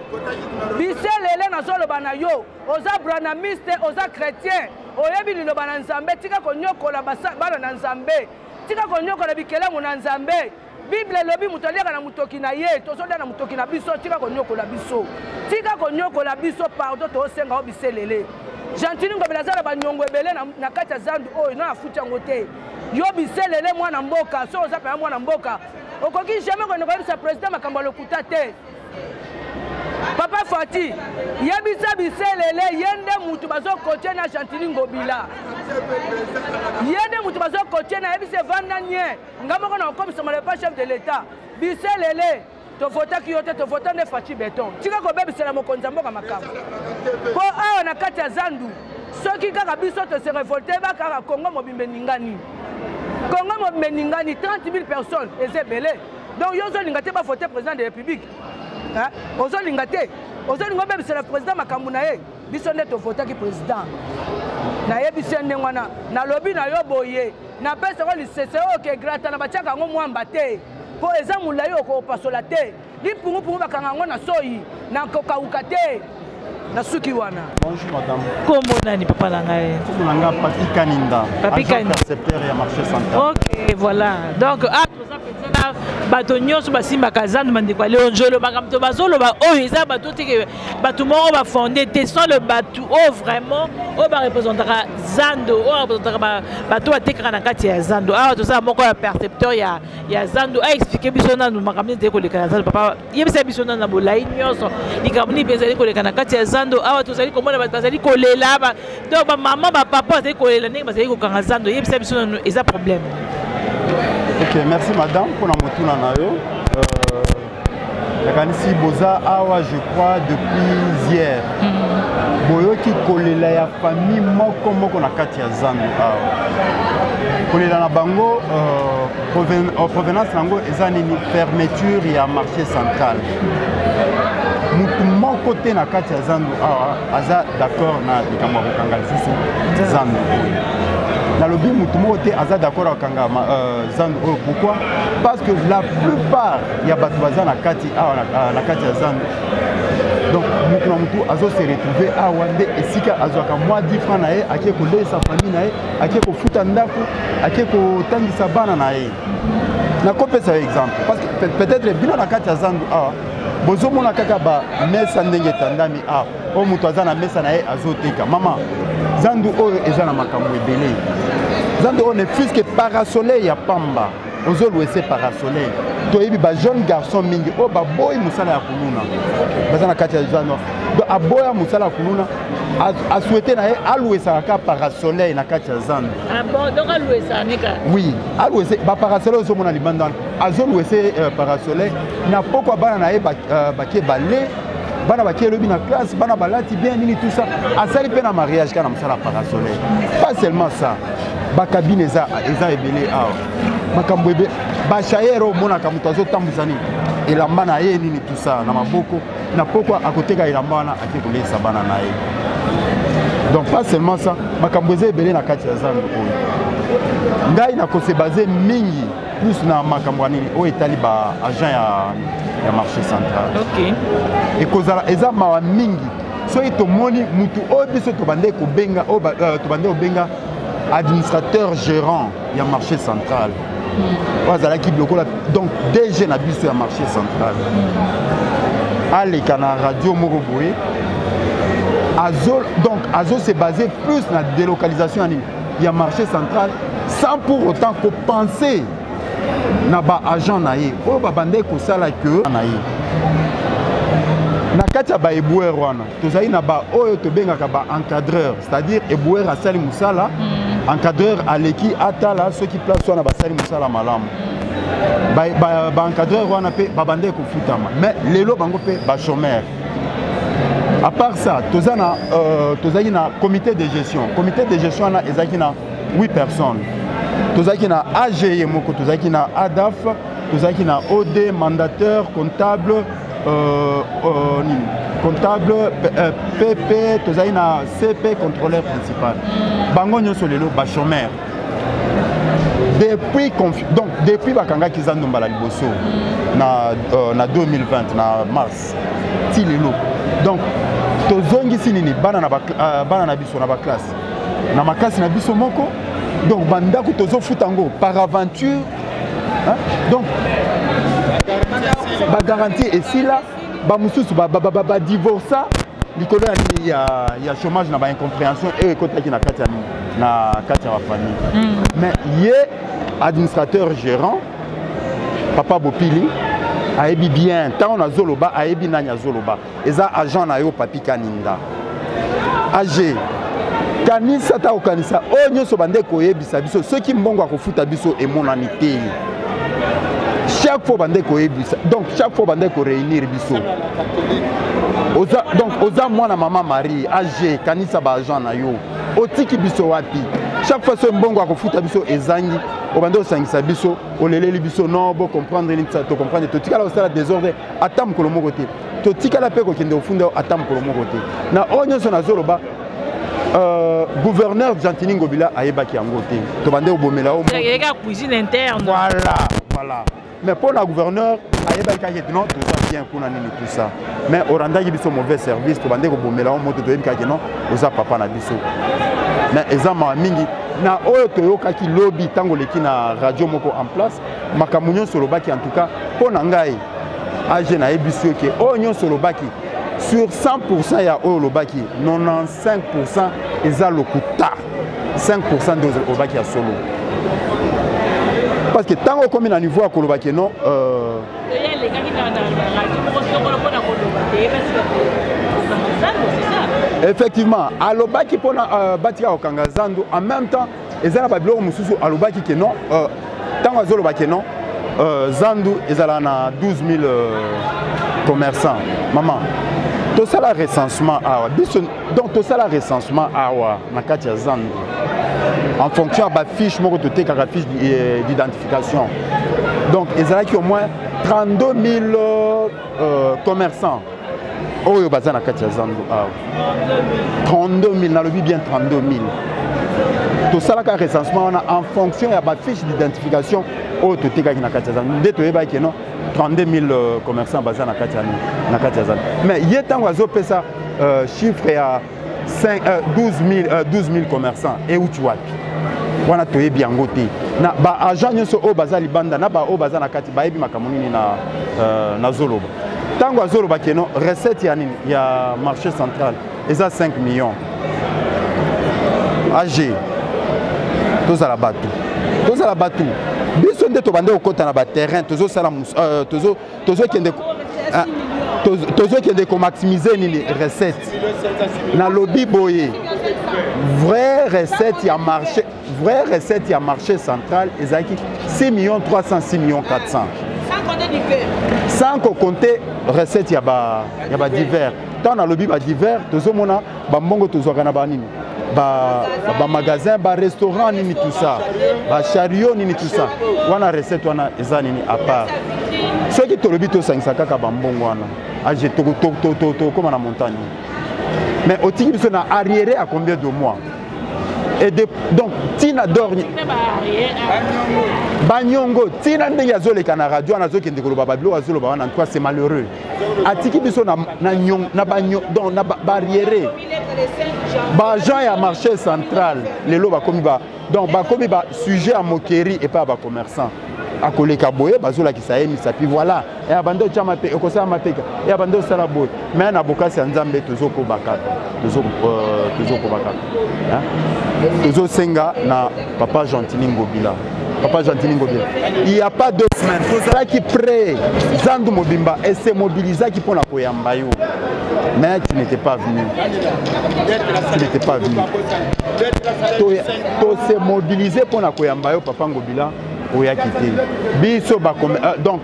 biselele nazoloba na yo oza branamiste oza chrétien oyebi liloba na nzambe tika konyokola bana na nzambe tika konyokola bikelamu na nzambe bible elobi moto aliaka na motoki na ye tozolia na motoki na biso tika konyokola biso tika konyokola biso pardon toosenga o biselele gentini ngobela aza na banyongo ebele na kati ya zandu oyo no afuti yango te yo biselele mwana mboka soki oza pena mwana mboka okoki jamais kende koyebisa président makambo ya lokuta te papa fati yebisa biselele ye nde motu bazokotie na gentini ngobila ye nde motu bazokotie na yebisa evanda nie nga moko na okomisama le pas chef de l'etat biselele tovotaki yo te tovota nde faci beton tika kobebisela mokonzi ya mboka makambo mpo awa na kati ya zandu soki kaka biso tose revolte ba kaka congo mobimba eningani congo mobimba eningani 30 000 personnes eza ebele donc yo ozolinga te bavote président de république ozolinga te ozolinga obebisela président makambo na ye biso nde tovotaki président nayebisi ye ndenge wana nalobi na yo boye napesa yango lisese oyo ke grata na batiaka yango mwamba te mpo eza molai okopasola te lipungupungu bakanga yango na soyi nakokauka te nasuki wana bonjour madame kombo nani papa na ngai kombo na ngai papi kaninda papi kaninda percepteur ya marché central ok voilà donc ah toza mpenza na bato nyonso basimbaka zando mandeko ya leonjolo makambo to bazoloba oyo eza bato teke bato moko bafonde te sans le bato oyo vraiment oyo barepresentaka zando oyo barepresentaka bato batekaka na kati ya zando awa tozala moko ya percepteur ya, ya zando aexplike biso nanu makambo nini ezali koleka na zando papa yebisa biso nanu na bolai nyonso likambo nini mpe ezali koleka na kati ya zando awa tozali komona bato bazali kolela ba, donc bamama bapapa bazali kolela ndenge bazali kokanga zando yebisa biso nanu eza problème ok merci madame mpona motuna na yo euh... nakanisi boza awa je crois depuis hier mm. boyoki kolela ya famille moko moko na kati ya zando awa kolela na bango euh, provenance na yango eza nini fermeture ya marché central motu moko te na kati ya zando awa aza d'accord na likambo ya kokanga lisusu zando oyo nalobi motu moko te aza d'accord akanga euh, zando oyo pourkui parce que la plupart ya bato baza na kati awa na kati ya zando donc motu na motu azo se retrouve awa nde esika azwaka mwa difran na ye ake koleisa famille na ye ake kofuta ndako ake kotangisa bana na ye nakopesa yo exemple parce que peut-être bino na kati ya zando awa bozomona kaka bamesa ndenge etandami awa oyo moto aza na mesa na ye azoteka mama zandu oyo eza na makambo ebele zandu oyo ne fils que parasoleil ya pamba ozoluese parasoleil toyebi bajeune garçon mingi oyo baboyi mosala ya kuluna baza na kati ya zandu donc aboya mosala ya kuluna asouete na ye aluesaka ka parasoleil na kati ya zandu ah oui aluese baparasoleil ozomona libanda azoluese euh, parasoleil na poko ya bana na ye bake euh, bale bana batie lobi na classe bana balati bien nini tout ça asali mpe na mariage kaka na mosala parasoleil pas seulement ça bakabine eza eza ebele awa makambo ebe bashayer oyo omonaka moto azotambwisa nini elamba na ye nini tout ça na maboko na pokwa akoteka elamba wana ake koleisa bana na ye donc pas seulement ça makambo eza ebele na kati ya zando oyo ngai nakosebase mingi plus na makambo ya nini oyo etali ba agent ya, ya marché central okay. ekozala eza mawa mingi soki tomoni motu oyo biso tobandaki kobenga oyo euh, tobandaki kobenga administrateur gérant ya marché central hmm. oyo azalaki lokola donc dg na biso ya marché central hmm. aleka na radio moko boye azo donc azo se base plus na délocalisation ya nini ya marché central sans pour autant kopense na baagent na ye oyo babandaki kosala ke na ye na kati ya baebouer wana tozali na baoyo tobengaka baancadreur c'est-à-dire ebouer asali mosala mm. encadreur aleki atala soki place wana basali mosala malamu baancadreur ba, ba wana mpe babandaki kofutama mais lelo bango mpe bachomere à part ça toza na euh, tozalaki na comité de gestion comité de gestion wana ezalaki na 8 personnes tozalaki na age moko tozalaki na adaf tozalaki na od mandateur comptable euh, euh, nini comptable euh, pp tozalaki na cp contrôleur principal bango nyonso lelo bachomeur depuis donc depuis bakangaki zando mbala liboso na, euh, na 2020 na mars classe ti lelo donc tozongisi nini bana na, uh, bana na biso na baklasse na makasi na biso moko donc bandako tozofuta yango par aventure hein? donc bagarantie esila bamosusu badivorsa likolo ya nini ya chômage na baincomprehension oyo ekotaki na kati ya nini na kati ya bafamille mm. mais ye administrateur gérant papa bopili ayebi bien ntango nazoloba ayebi nani azoloba eza agent na yo papi kaninga age kanisa ta kokanisa oyo nyonso bande koyebisa biso soki mbongo akofuta biso emonani te chaque fois bande koyebisa donc chaque fois bande koreunir biso oza, donc oza mwana mama marie age kanisa baagent na yo otiki biso wapi chaque fois soki mbongo akofuta biso ezangi obanda osangisa biso oleleli biso no bocomprendre nini to comprendre totikala kosala desordre ata mokolo moko te totikala mpe kokende kofunda ata mokolo moko te na oyo nyonso nazoloba Euh, gouverneur gentini ngobila ayebaki yango te tobande kobomela yo voilà voilà mais mpo na gouverneur ayebaki kaka ete non toza bien kuna nini tout ça mais orandaki biso mauvais service tobande kobomela yo moto toyebi kaka non oza papa na biso mais eza mawa mingi na oyo toyokaki lobi ntango oleki na radio moko en place makambo nyonso olobaki en tout cas mpo na ngai age nayebisi yo ke oyo nyonso olobaki sur 100 ya oyo olobaki 95 eza lokuta 5% nde olobaki ya solo parce que ntango okomi na niveau ya koloba ke non euh, effectivement alobaki mpona euh, batika kokanga zandu en même temps eza na babiloko mosusu alobaki ke non euh, ntango azoloba ke non zandu ezalaka na 12 000 commerçant mama tosala recensement awa biso donc tosala recensement awa na kati ya zando en fonction ya bafiche moko totekaka fiche eh, d'identification donc ezalaki au moins 32 000 euh, commerçants oyo baza na kati ya zando awa 32 000 nalobi bien 32 000 tosalaka recensement wana en fonction ya bafiche d'identification oyo totekaki na kati ya zando nde toyebaki no 32000 euh, commerçants baza na kati na kati ya zana mais ye ntango azopesa euh, chiffre ya 5, euh, 12, 000, euh, 12 000 commerçants euti wapi wana toyebi yango te na baagent nyonso oyo baza libanda na baoyo baza na kati bayebi makambo nini na, euh, na zoloba ntango azoloba keno recette ya nini ya marché central eza 5 millions age tozala bato tozala bato biso nde tobande kokɔta na baterrain tozosala euh, tozokende ah, tozokende komaximize nini recette nalobi boye vraie recette ya marché vraie recette ya marché central ezalaki 6 millions 300 6 millions 400 sans kocompte recette ya badivers ntango nalobi badiver tozomona bambongo tozwaka na banini bamagasin ba, ba barestaurant nini tout ça bachario nini tout ça wana recette wana eza nini apart soki tolobi tosangisa kaka bambongo wana age tokokoma na montagne mais otiki biso na arriere à combien de mois et de, donc tina dorni banyongo tina ndenge azoleka na radio wana azokende koloba babiloko azoloba wana en tout cas c'est malheureux atiki biso na, na, nyong, na, ba, donc, na ba, barriere baagent ya marché central lelo bakomi ba, donc bakomi ba sujet ya moquerie epai ya bacommerçant akoleka boye bazolakisa ye misapi voilà e abanda otyama te ekosala mateka e abanda osala boye me na bokasi ya nzambe tozokoba kaka tozokoba euh, kaka tozosenga na papa gentini ngobila papa gentini ngobila il y a pas deux semaines tozalaki près zandu mobimba et se mobilisaki mpo na koyamba yo mais tu n'étais pas venu tu n'étais pas venu to se mobiliser mpo na koyamba yo papa ngobila oyaki te biso bakome euh, donc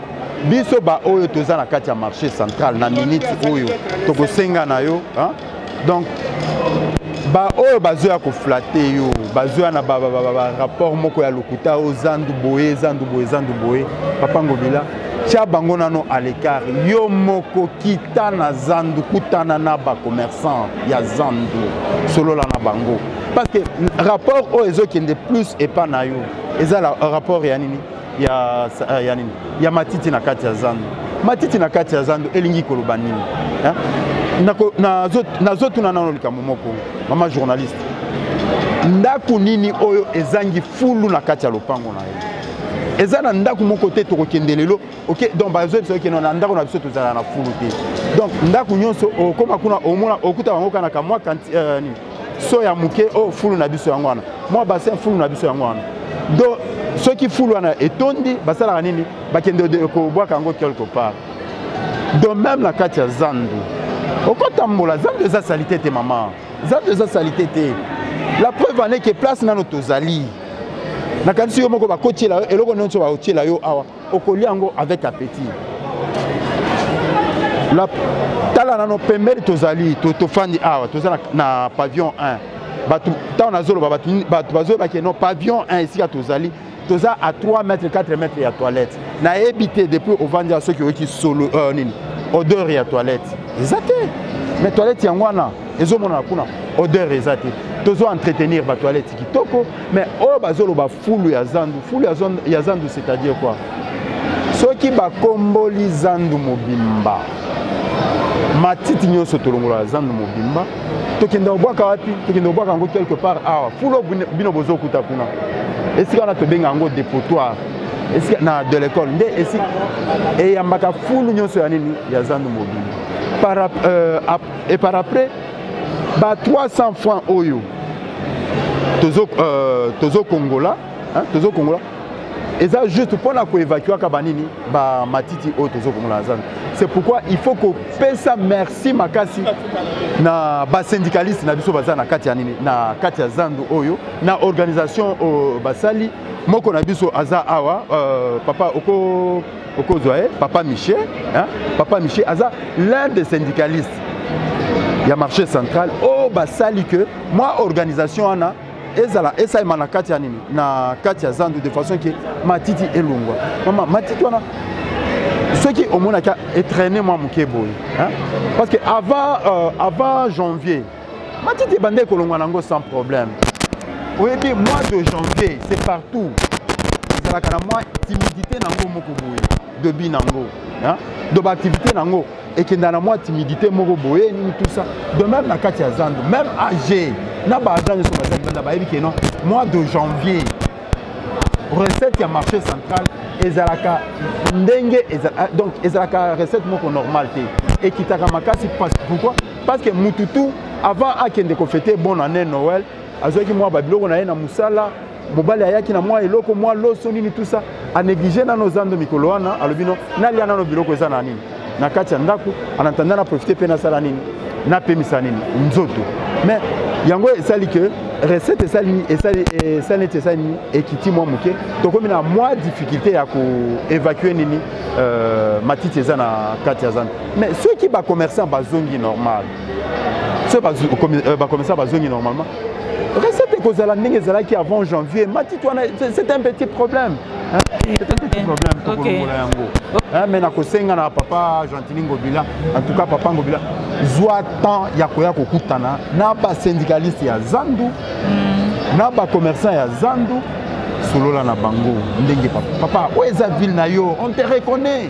biso baoyo toza na kati ya marché central na minute oyo tokosenga na yo donc baoyo bazoya koflate yo bazoya na barapport moko ya lokuta oyo zandu boye zandu boye zandu boye papa ngobila tya bango nano à l'écart yo moko kita na zandu kutana na bacommerçant ya zandu solola na bango parce que rapport oyo ezokende plus epa na yo eza rapport ya nini ya, ya nini ya matiti na kati ya zando matiti na kati ya zando elingi koloba nini nazotuna nano likambo moko mama journaliste ndako nini oyo ezangi fulu na kati ya lopango na ye eza na ndako moko te tokokende lelo ok donc bazo biso okende na ndako na biso tozala na fulu te donc ndako nyonso okoma kuna omona okuta bango kaka na kamwa euh, so ya moke oyo oh, fulu na biso yango wana mwa bassin fulu na biso yango wana do soki fulu wana etondi basalaka nini bakende kobwaka yango quelque part de même na kati ya zandu okotambola zandu eza salite te mama zandu eza salite te la preuve aneke place nano tozali nakanisi yo moko bakotiela yo eloko nyonso bakotiela yo awa okolia yango avec appétit la tala nano pembeni tozali tofandi awa toza na pavillon 1 bato ntango nazoloba bato bazolobaki no pavillon 1 esika tozali toza à 3 mètre 4 mètre ya toilette nayebi te depuis ovandi ya soki oyoki solo euh, nini odeur ya toilette eza te mais toilette yango wana ezomonana kuna odeur eza te tozo entretenir batoilette kitoko mais oyo bazoloba fulu ya zandu fulu ya zandu c'est-à-dire quoi soki bakomboli zandu mobimba matiti nyonso tolongola ya zandu mobimba tokenda kobwaka wapi tokenda kobwaka yango quelque part awa fulo bino bozokuta kuna esika wana tobenga yango depotoire esika na de l'école nde esika eyambaka fulu nyonso ya nini ya zandu mobimba par, euh, et par après ba 300 francs oyo tozo euh, tozo kongola hein, tozo kongola eza juste mpo na koevacuaka banini bamatiti oyo tozo kongola na zando c'est pourquoi il faut kopesa merci makasi na basyndicaliste na biso baza na kati ya nini na kati ya zando oyo na organisation oyo basali moko na biso aza awa euh, papa oko okozwa ye papa miche hein? papa miche aza l'un des syndicalistes ya marché central oyo oh, basali ke mwa organisation wana ezala esalema na kati ya nini na kati ya zandu de façon ke matiti elongwa mama matiti wana soki omonaki etraine mwa moke boye parce que avant, euh, avant janvier matiti ebandaki kolongwa na yango sans problème oyebi mois de janvier c'est partout ezalaka na mwa timidité na yango moko boye debi na yango do baactivité na yango ekenda na mwa timidité moko boye nini tout ça de même na kati ya zando même age na baagent nyonso baza libanda bayebi ke non mois de janvier recette ya marché central ezalaka ndenge ah, donc ezalaka recette moko normale te ekitaka makasi parce pourquoi parce que mutu tout avant akende kofete bonne année noël azwaki mwa babiloko na ye na mosala mobali ayaki na mwa eloko mwa loso nini tout ça anéglige nano zando mikolo wana alobi no nalia nano biloko eza na nini na kati ya ndako anatanda na profite mpe nasala nini napemisa nini nzoto mais yango esali ke recette esali neti esali nini ekiti mwa moke tokomi na mwa difficulté ya koévacue nini euh, matiti eza na kati ya zando mais ceux qui ba commerçants bazongi normal ceux ba euh, commerçants bazongi normalement recette ekozala ndenge ezalaki avant janvier matiti wana c'est un petit problème hein? c'est un petit eh, problème tokolongola yango hein? mais nakosenga na papa gentini ngobila en tout cas papa ngobila zwa temps ya koya kokutana na basyndicaliste ya zandu hmm. na bacommerçant ya zandu solola na bango ndenge papa oyo eza ville na yo on te reconnaît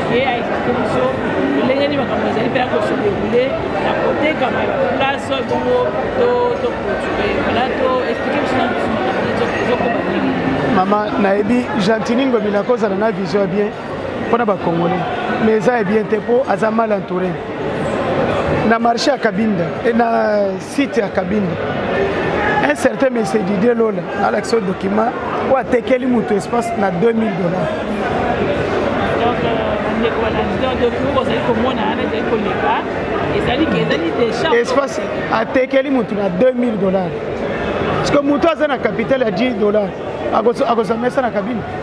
ye aexplike biso lolenge nini makambo ezali mpe akoso deroule na kotekama ya baplace oyo bongo toproduire wana to explike biso na biso makambo ezokoma nini mama nayebi gentini ngobi nakozala na vision ya bien mpo na bacongolais mais eza ya bien te mpo aza mal entouré na marché ya kabinda eh, na site ya kabindi un certain monsieur didier lola alakisi yo document oyo atekeli moto espace na 2000 dollars espace atekeli moto na 2000 dollars parceke moto aza na capital ya 10 dollars akozwa mesa na kabine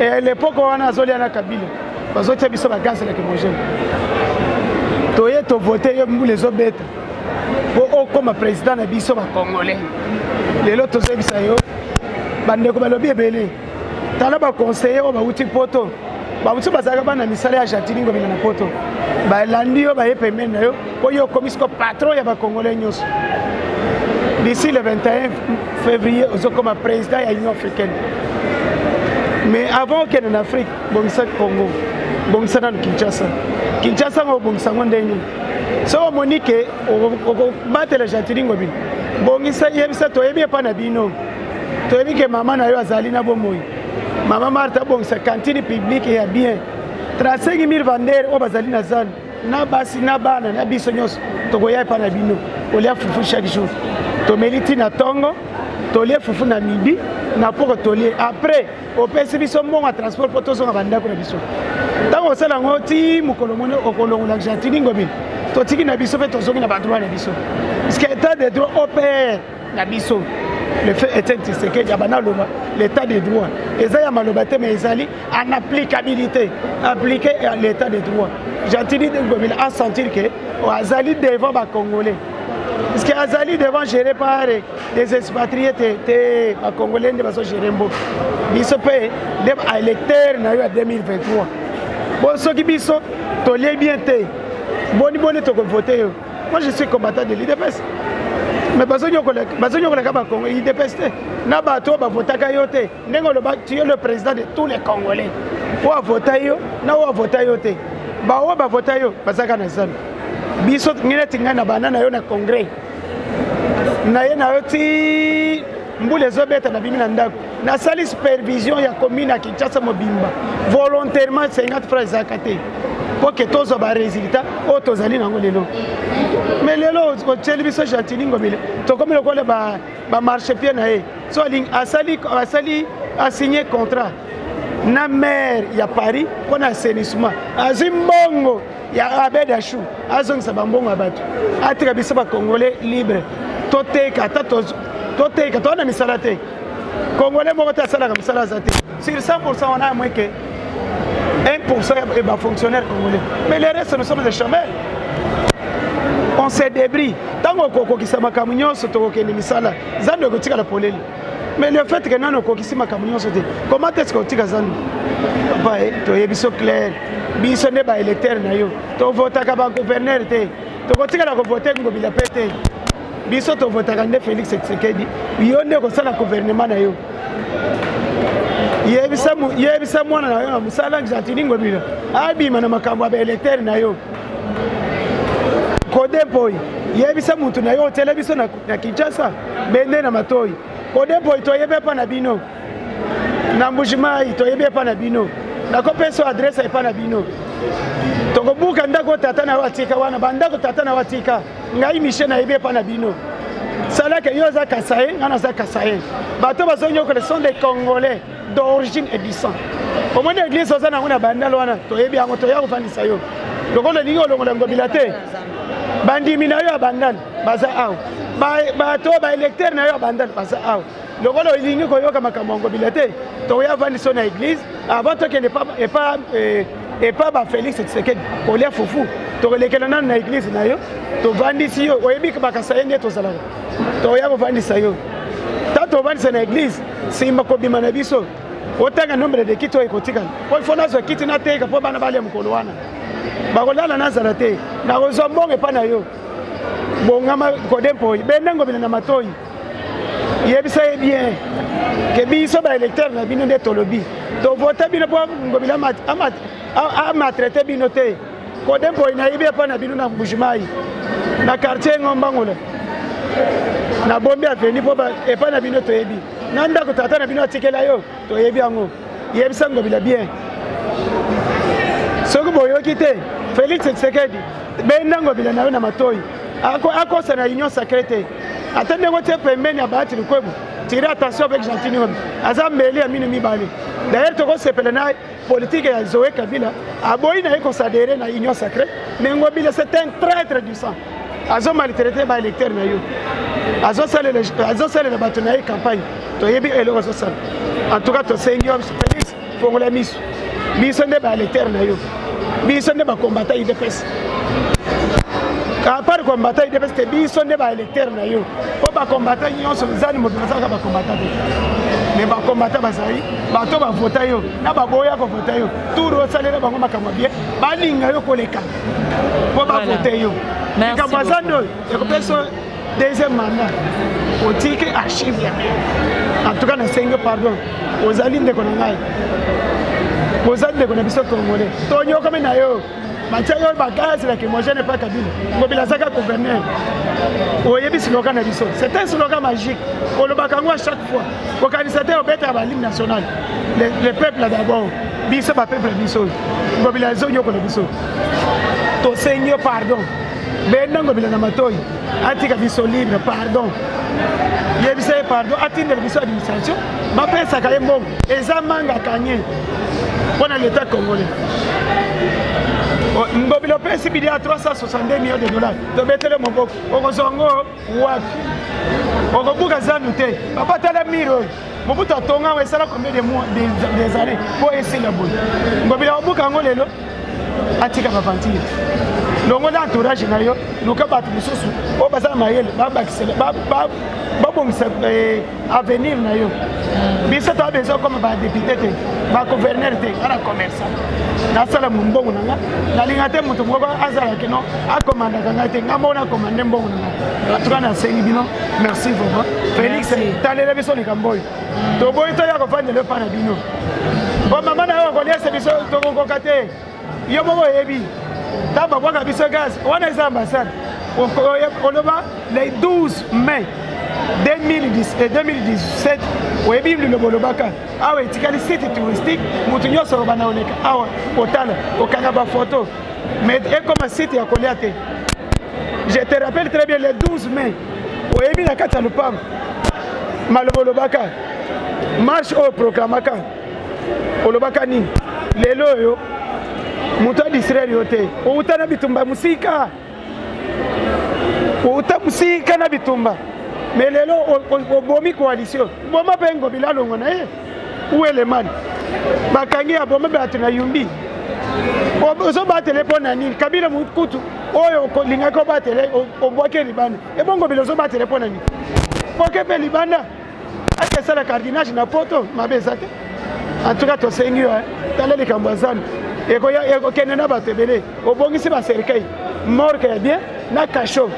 e lepoke wana azolia na kabila bazotia biso bagaz lakimogene toye tovote yo mbula ezobeta mpo okoma président na biso bacongolais lelo tozoyebisa yo bandeko balobi ebele tala baconseiller oyo bauti poto bauti bazalaka bana misala ya jatiningo mina na poto balandi yo baye pembeni na yo mpo yo okomisi ko patron ya bacongolais nyonso d'ici le 21 février ozokoma président ya union africaine mais avant okende na afrique bongisa congo bongisa nano kinshasa kinshasa yango obongisa yango ndenge nini soki omoni ke okobatela jatilingo bino bongisa yebisa toyebi epai na bino toyebi ke mama na yo azali na bomoi mama marta abongisa kantine publike ya bien 35 000 vandere oyo bazali na zando na basi na bana na biso nyonso tokoya epai na bino kolia fufu chaque jour tomeli ti na ntongo tolie fufu na midi na poko tolie après opesi biso mbongo ya transport mpo tozonga bandako na biso ntango osala yango ti mokolo moni okolongola gentini ngobini totiki na biso mpe tozongi na badroit na biso parceke etat de droit opr na biso le fait Etienne Tshisekedi abanda loba l'état de droit eza ya maloba te mais ezali en applicabilité appliqué à l'état de droit Gentili Ngobila a sentir que oh, azali devant ba congolais parce que azali devant géré par des expatriés te te ba congolais nde bazo gérer mboka biso pe nde électeur na yo ya 2023 bo soki biso tolie bien te boni boni tokovote yo Moi je suis combattant de l'IDPS. Mais bazonyokola bazonyokola ka ba Congo IDPS te. Na bato ba votaka yo te. Ndenge oloba tu es le président de tous les Congolais. Ou a vota yo, na ou a vota yo te. Ba ou ba vota yo, bazaka na zone. Biso ngene tinga na banana yo na congrès. Na ye na yo ti mbula ezobeta na bimi na ndako nasali supervision ya commune ya kinshasa mobimba volontairement 50 franc ezalaka te mpo ke tozwa baresultat oyo tozali nango lelo mais lelo otyeli biso gentini ngomile tokomi lokola bamarche pie na ye so asali asali asigne contrat na maire ya paris mpo na assainissement azwi mbongo ya abed ashou azongisa bambongo ya bato atika biso bacongolais libre toteka ata toteka toza na misala te congolais moko te asalaka misala aza te sur 100 pourcent wana ya mweke 1 pourcent ya bafonctionnaire congolais mais le reste nous sommes des chômeurs on se débris ntango okokokisa makambo nyonso tokokende misala zando ekotikala polele mais le fait que nano okokisi makambo nyonso te comment est ce que otika zanu papa eh, toyebi so claire biso nde baélecteur na yo tovotaka bagouverneur te tokotikala kovote ngobila mpe te biso tovotaka nde félix tshisekedi yo nde okosala gouvernement na yo yebisa mwana na yo na mosala gentini ngobila abima na makambo ya baélecteur na yo kodepoi yebisa motu na yo otyele biso na na kinshasa bende na matoi kodepoi toyebi epa na bino na mbujimai toyebi epa na bino nakopesa adrese epa na bino tokobuka ndako tata na yo atika wana bandako tata na yo atika ngai mishe nayebi epa na bino salaka yo aza kasaye ngai naza kasaye bato bazonyokola sont des congolais d'origine et du sang omoni eglise oza nango na bandal wana toyebi yango toya kofandisa yo lokola olingi kolongola ngobila te bandimi na yo ya bandal baza awa bato ba baelecteur na yo ya bandal baza awa lokola olingi koyoka makambo yango bila te tokoya vandi so na église avant tokende epa eh, bafélix tshisekedi kolia fufu tokolekela nano na église na yo tovandisi yo oyebi bakasa ye nde tozalaka tokoya kovandisa yo ta tovandisa na église nsima kobima na biso otanga nombre de kiti oyo ekotikala po ifo nazwa kiti nateyeka mpo bana balia mokolo wana bakolala nazala te nakozwa mbongo epai na yo bongama kode mpoi bendengo bina na matoi yebisa ye bien ke biso baélecteur na bino nde tolobi tovota bino mpo ngobila amatraite bino te kode mpoi nayebi epai na bino na mbujimai na quartier ngombangola na bombi aveni mpo epai na bino toyebi na ndako tata na bino atikela yo toyebi yango yebisa ngobila bien soki boyoki te félix tshisekedi benda ngobila na yo na matoi akosa na union sacré te ata ndenge otie pembeni ya baati likwebo tire attention avec gentilhomme aza mbeli ya mino mibale d'ailleurs tokosepela na politique ya zoe kabila aboyi na ye kosadere na union sacré mais ngobila c'est un traître du sang azo maltraite baélecteur na yo azosalela bato na ye campagne toyebi eloko azosala en tout cas tosengi yo félix fongola miso biso nde baélecteur na yo biso nde bakombata idps apart combattant idps te biso nde baélecteur na yo mpo bacombattant nyonso ezani moto bazalaka bacombattant te mais bacombattant bazali bato bavota yo na baboya kovota yo tour osalela bango makambo ya bien balinga yo koleka mpo bavote yo likambo aza nde oyo ekopesa deuxième mandat otiki archive ya en tout cas nasengi pardon ozali ndeko na ngai oza ndeko na biso congolais tonyokami na yo batia yo bagaz lacrymogène epai kabila ngobila azaka gouverneur oyebi siloka na biso c'est un siloka magique olobaka yango à chaque fois okanisa te obetaka balime national le peuple d'abord biso bapeuple biso ngobila ezonyokola biso tosengi yo pardon benda ngobila na matoi atika biso libre pardon yebisa ye pardon atindela biso administration bapesaka ye mbongo eza manga kanye mpo na leta congolais ngobila opesi bilia 362 million de dollars tobetele moboko okozwa ngo wapi okobuka zanu te papa tala mire oyo mobutu atonga yango esala combien des années mpo esila boye ngobila obuka yango lelo atika bavantire longola entourage na yo luka bato mosusu oyo baza na mayele babongisa eh, avenir na yo mm. biso toa bezo okoma badepute te bagouverneur te nga na commerçant nasala mombongo na nga nalinga te moto moko azala kino akomandaka ngai te nga moko nakomande mbongo na nga atuka nasengi bino merci vraiment félix talela biso likambo oyo toboyi toya kofandela epa na bino mpo mama na yo akoliesa biso tokokoka te yo moko oyebi ntango babwaka biso gaz wana eza ambassade oloba le 12 mai 2017 oyebi liloba olobaka awa etikali site touristique moto nyonso oloba na oleka awa otala okanga bafoto mais ekoma site ya kolia te je te rappelle très bien le 12 mai oyebi na kati ya lopango maloba olobaka marche oyo proclamaka olobaka nini lelo oyo moto adistraire yo te outa na bitumba mosika outa mosika na bitumba me lelo obomi coalition boma mpe ngobila longo na ye ou eleman bakangi ya boma bato na yumbi ozobatele mpo na nini kabila mokutu oyo olingaki obatele obwaki libanda ebongo bila ozobatele mpo na nini oke mpe libanda ake esala cardinage na poto mabe eza te antuka tosengi yo tala likambo ya zando ekokende na bato ebele obongisi baserkei morke ya bien na cachot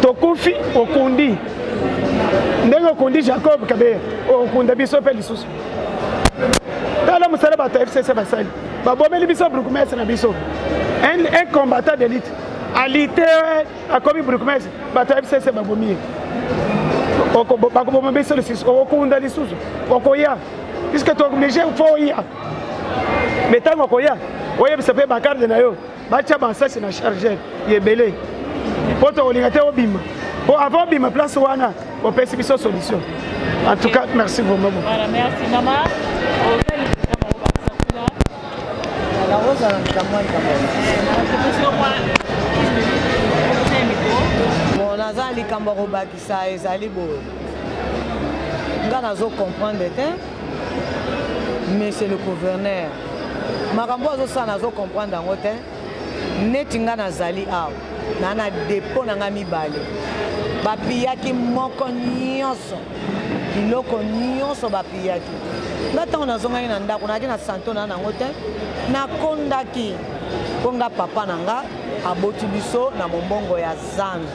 tokufi okundi ndenge okundi jacob kabeya okunda biso mpe lisusu tala mosala bato ya fcc basali babomeli biso bourgmestre na biso un combattant d'élite alite akomi bourgmestre bato ya fcc babomi ye bakoboma biso lisusu okokunda lisusu okoya puiske tooblige fo oya me ntango okoya oyebisa mpe bakarde na yo batya bansasi na chargeur ya ebele mpo tokolinga te obima mpo avant obima place wana opesi biso solution en tout cas merci vraiment beaucoup voilà, merci mama naza likambo ya kobakisa sa ezali boye nga nazo comprendre te monsieur le gouverneur makambo oyo azosala nazo comprendre yango te neti nga nazali awa na na depo na nga mibale bapiyaki moko nyonso biloko nyonso bapiyaki nga ntango nazongaki na ndako nayaki na santo na nango te nakondaki mpo nga papa na nga aboti biso na mombongo ya zando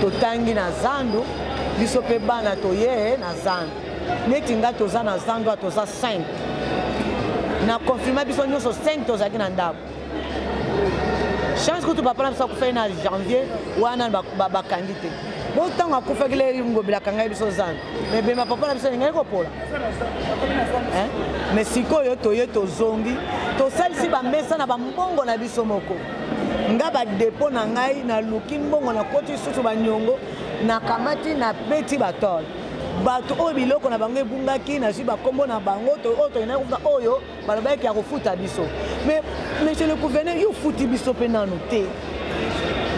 totangi na zando biso mpe bana toye na zando neti ngai toza na zando a toza 5 na confirma biso nyonso 5 tozalaki na ndako chance kutu papa na biso akufaki na janvier wana bakangi te bo ntango akufaki le ngobila akangai biso zando me bema papa na biso alingaki kopola me sikoyo toye tozongi tosalisi bamesa na bambongo na biso moko nga badepo na ngai naluki mbongo nakoti lisusu baniongo nakamati nabeti batole bato oyo biloko na bango ebungaki nazwi bakombo na bango oyo toyinaki kofuta oyo balobaki ya kofuta biso mais monsieur le gouverneur yo ofuti biso mpe nano te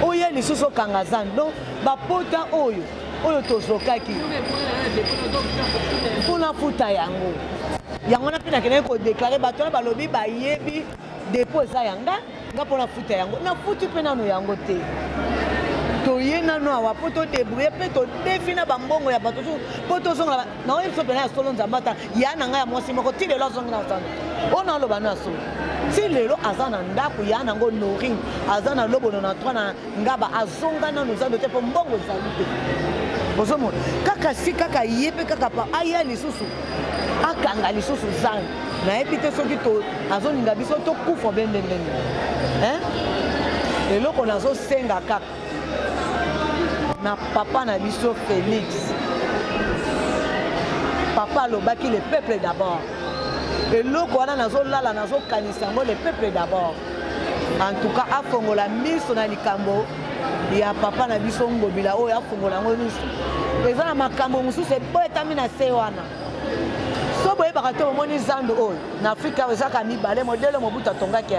oya lisusu okanga zan donc bapota oyo oyo tozokaki mpo nafuta yango yango wana mpe nakendaki kodeklare bato wana balobi bayebi depo eza ya nga nga mpo nafuta yango nafuti mpe nano yango te toye nano awa mpo todebrouye mpe todefi na bambongo ya bato mosusu mpo tozongela naoye biso mpena ya solo nzambe ata ya na ngai ya mwasi moko ti lelo azongi na nzambe oyo naoloba no ya solo ti lelo aza na ndako ya nango norin aza na lobono na 3 ngaba azonga nanu zando te mpo mbongo ezali te ozomona kaka si kaka ye mpe kaka pa aya lisusu akanga lisusu zando nayebi te soki azolinga biso tokufa bendendende eloko nazosenga kaka na papa na biso félix papa alobaki le peuple d'abord eloko wana nazolala nazokanisa yango le peuple d'abord en tout cas afongola miso na likambo ya papa na biso ngobila oyo afongola yango miso eza na makambo mosusu eboyetami na se wana so boyebaka te omoni zando oyo na afrika oyo ezaka mibale modele mobutu atongaki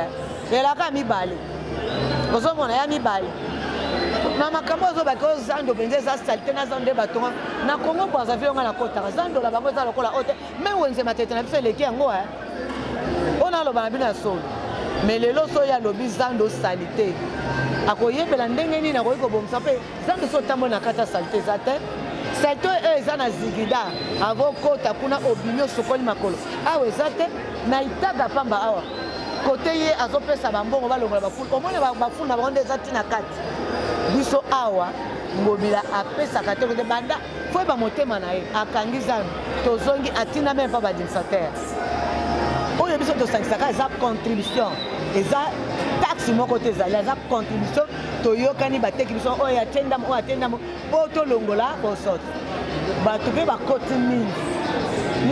elaka mibale ozomona ya mibale na makambo ozobaki oyo zando mpenza eza salite na zando nde batonga na congo brazaville nga nakotaka zando na bango eza lokola oyo te me wenze matete na biso eleki yango eh? oyo naloba na bino ya solo me lelo soki alobi zando salite akoyebela ndenge nini akoki kobongisa mpe zando so otamboli na kati ya salite eza te salite oyo eza na zigida avokota kuna obimi osokoli makolo awa eza te na itaga pamba awa kote ye azopesa bambongo balongola bafulu omona bafulu na bango nde eza ntina kati biso awa ngobila apesaka te kote banda foyeba motema na ye akangi zanu tozongi atina meme mpa badinsatere oyo biso tosangisaka eza contribution eza taxe moko te ezali aza contribution toyokani bateki biso oyo atie ndambo oyo atie ndambo mpo tolongola bosoto bato mpe bakoti mingi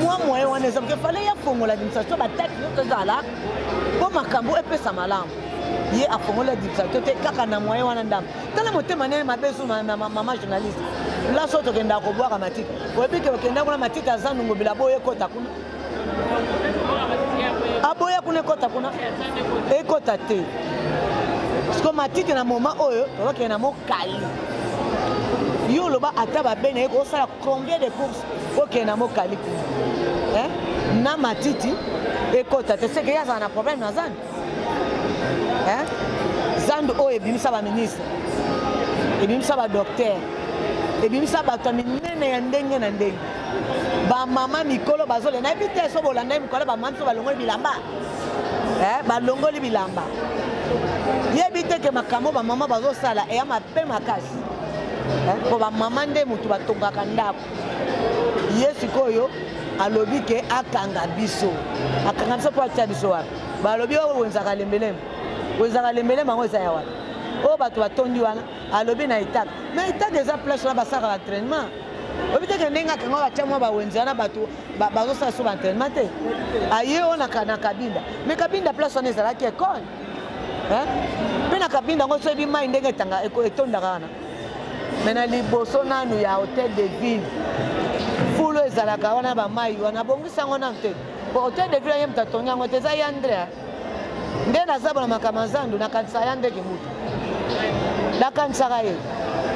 mwa moyen wana eza moke fale yafongola administration bataki nyonso ezala mpo makambo epesa malamu ye afongola administration te kaka na moyen wana ndambo tala motema nene mabe zuma na mama journaliste place oyo tokendaka kobwaka matiti oyebi ke okenda kuna matiti aza nungobila boye ekota kuna aboya kuna ekota kuna ekota te siko matiti na moma oyo tozokende na mokali yo oloba ata babe na ye kosala combien de course okende na mokali kuna na matiti ekota te seke ye azala na problème na zani hein? zando oyo ebimisa baministre ebimisa badoktere ebimisa bato ya minene ya ndenge na ndenge bamama mikolo bazole nayebi te so bolandai mikolo bamama biso balongoli bilamba eh, balongoli bilamba yebi te ke makambo bamama bazosala eya mabe makasi mpo eh, bamama nde motu batongaka ndako ye sikoyo alobi ke akanga biso akanga biso mpo atya biso wapi balobi oyo wenzaka lembelembe wenzaka lembelembe yango eza ya wapi oyo bato batondi wana alobi na etake ma etake eza place wana basalaka entrainement oyebi teke ndenge akanga batya mwa bawenzi wana bato bazosala so baentrainement te aye oyo na kabinda mais kabinda place wana ezalaki ekole mpe na kabinda yango soyebi mai ndenge etondaka wana me na liboso nanu ya hotel de ville fulu ezalaka wana bamai wana bongisa yango nanu te po hotel de ville aye moto atongi yango te eza ya ndrea nde naza bona makambo ya nzandu nakanisaka ya ndeke moto nakanisaka ye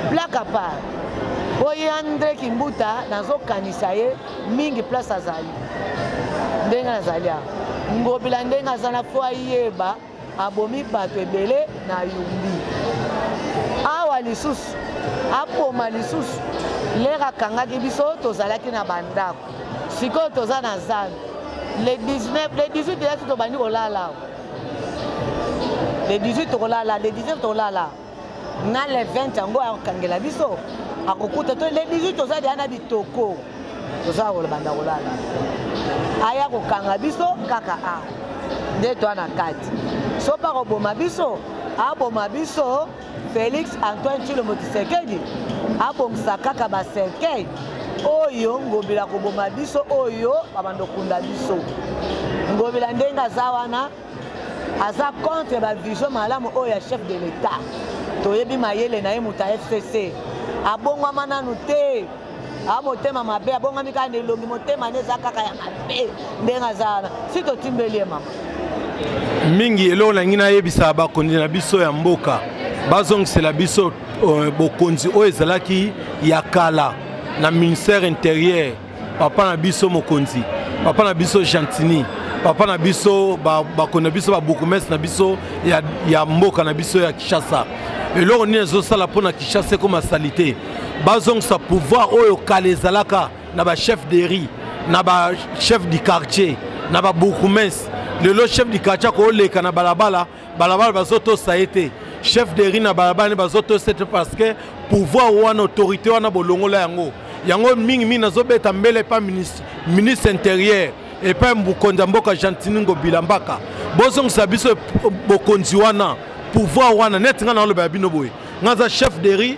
black apart po ye andre kimbuta nazokanisa ye mingi place azali ndenge nazali awa ngobila ndenge aza na fo ayeba abomi bato ebele na yumbi awa lisusu aboma lisusu lere akangaki biso tozalaki na bandako sikoyo toza na zando le 19 le 18 yasi tobandi kolala le 18 tokolala le 19 tokolala na le 20 yango akokangela biso akokuta to le 18 toza deya na bitoko toza koloba nda kolala aya kokanga biso kaka a nde toa na kati so mpe akoboma biso aboma biso félix antoine tshilombo tshisekedi abongisa kaka baserkei oyo ngobila koboma biso oyo babanda okunda biso ngobila ndenge aza wana aza contre ba vision malamu oyo ya chef de l'etat toyebi mayele na ye moto ya fcc abongwama nanu te a motema mabe abongami kaka na elongi motema nde eza kaka ya mabe ndenge aza wana si totimbeli ye mama mingi eloko nangi nayebisa bakonzi na biso ya mboka bazongisela biso euh, bokonzi oyo ezalaki ya kala na ministère intérieur papa na biso mokonzi papa na biso gentini papa na biso bakoni na biso babourgmestre na biso ya, ya mboka na biso ya kinshasa eloko nini ezosala mpo na kinshasa ekoma salite bazongisa pouvoir oyo kala ezalaka na bachef de riz na bachef du quartier na babourgmestre lelo chef du quartier akoleka na balabala balabala bazotosa ye te chef de ri na balabala nde bazotosa te parce que pouvoir wana autorité wana bolongola yango yango mingi mingi nazobeta mbele epa ministre, ministre intérieur epai mokonzi ya mboka gentini ngobila mbaka bozongisa biso bokonzi wana pouvoir wana neti ngai naoloba ya bino boye ngai aza chef de ri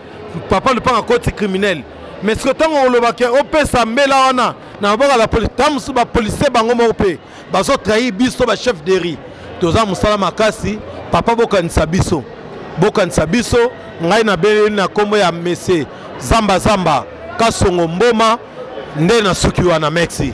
papa lupanga koti criminel mais soki ntango olobake opesa mbela wana na maboko ya ntango mosusu bapolisie bango moko mpe bazotrahi biso bachef de ri toza mosala makasi papa bokanisa biso bokanisa biso ngai nabeleli na nkombo ya mese zambazamba kasongo mboma nde nasuki wana merci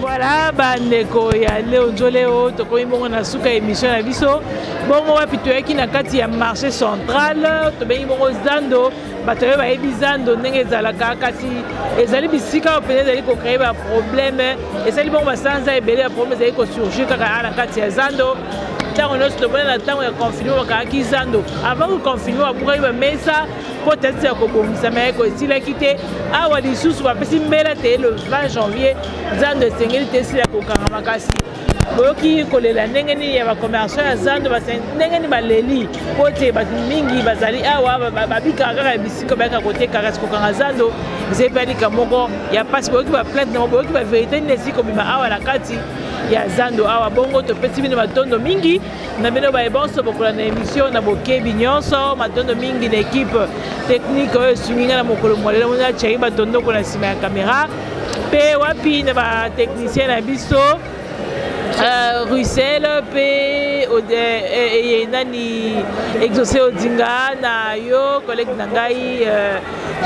Voilà bandeko ya leo nzoleo tokomi bongo na suka émission na biso bongo wapi toyaki na kati ya marché central tobengi bongo zando bato oyo bayebi zando ndenge ezalaka kasi ezali bisika oyo mpenza ezali kocreye baproblème esali bongo basanza ebele ya problème ezali kosurgir kaka a na kati ya zando ntango nyonso tomona na ntango ya confinement bakangaki zando avant koconfinement babukaki bamesa mpo talisi ya kobongisama yako esilaki te awa lisusu bapesi mbela te le 20 janvier nzando esengeli te esila kokangama kasi boyoki kolela ndenge nini ya bacommerçant ya zando ndenge nini baleli mpo ete bato mingi bazali awa babikaka kaka bisika bayaka koteka kasi kokanga zando ezali mpe alika moko ya mpasi boyoki baplainte nango boyoki baverité nini esili kobima awa na kati ya zando awa bongo topesi bino matondo mingi na bino baye bonso bokola na emission na bokebi nyonso matondo mingi na ekipe teknike oyo esungi ngai na mokolo mwa lelo mona cheri batondoko na nsima ya kamera mpe wapi na batechnicien na biso euh, russel mpe eye eh, nani exauce odinga na yo collègue na ngai euh,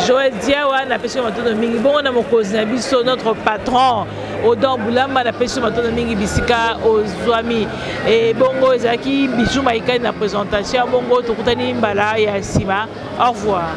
joel diawa napesi yo matondo mingi bongo na mokonzi na biso notre patron odor bulamba napesi matondo mingi bisika ozwami ebongo eh, ezalaki bijou maikani na présentation ya bongo tokutani mbala ya nsima au revoir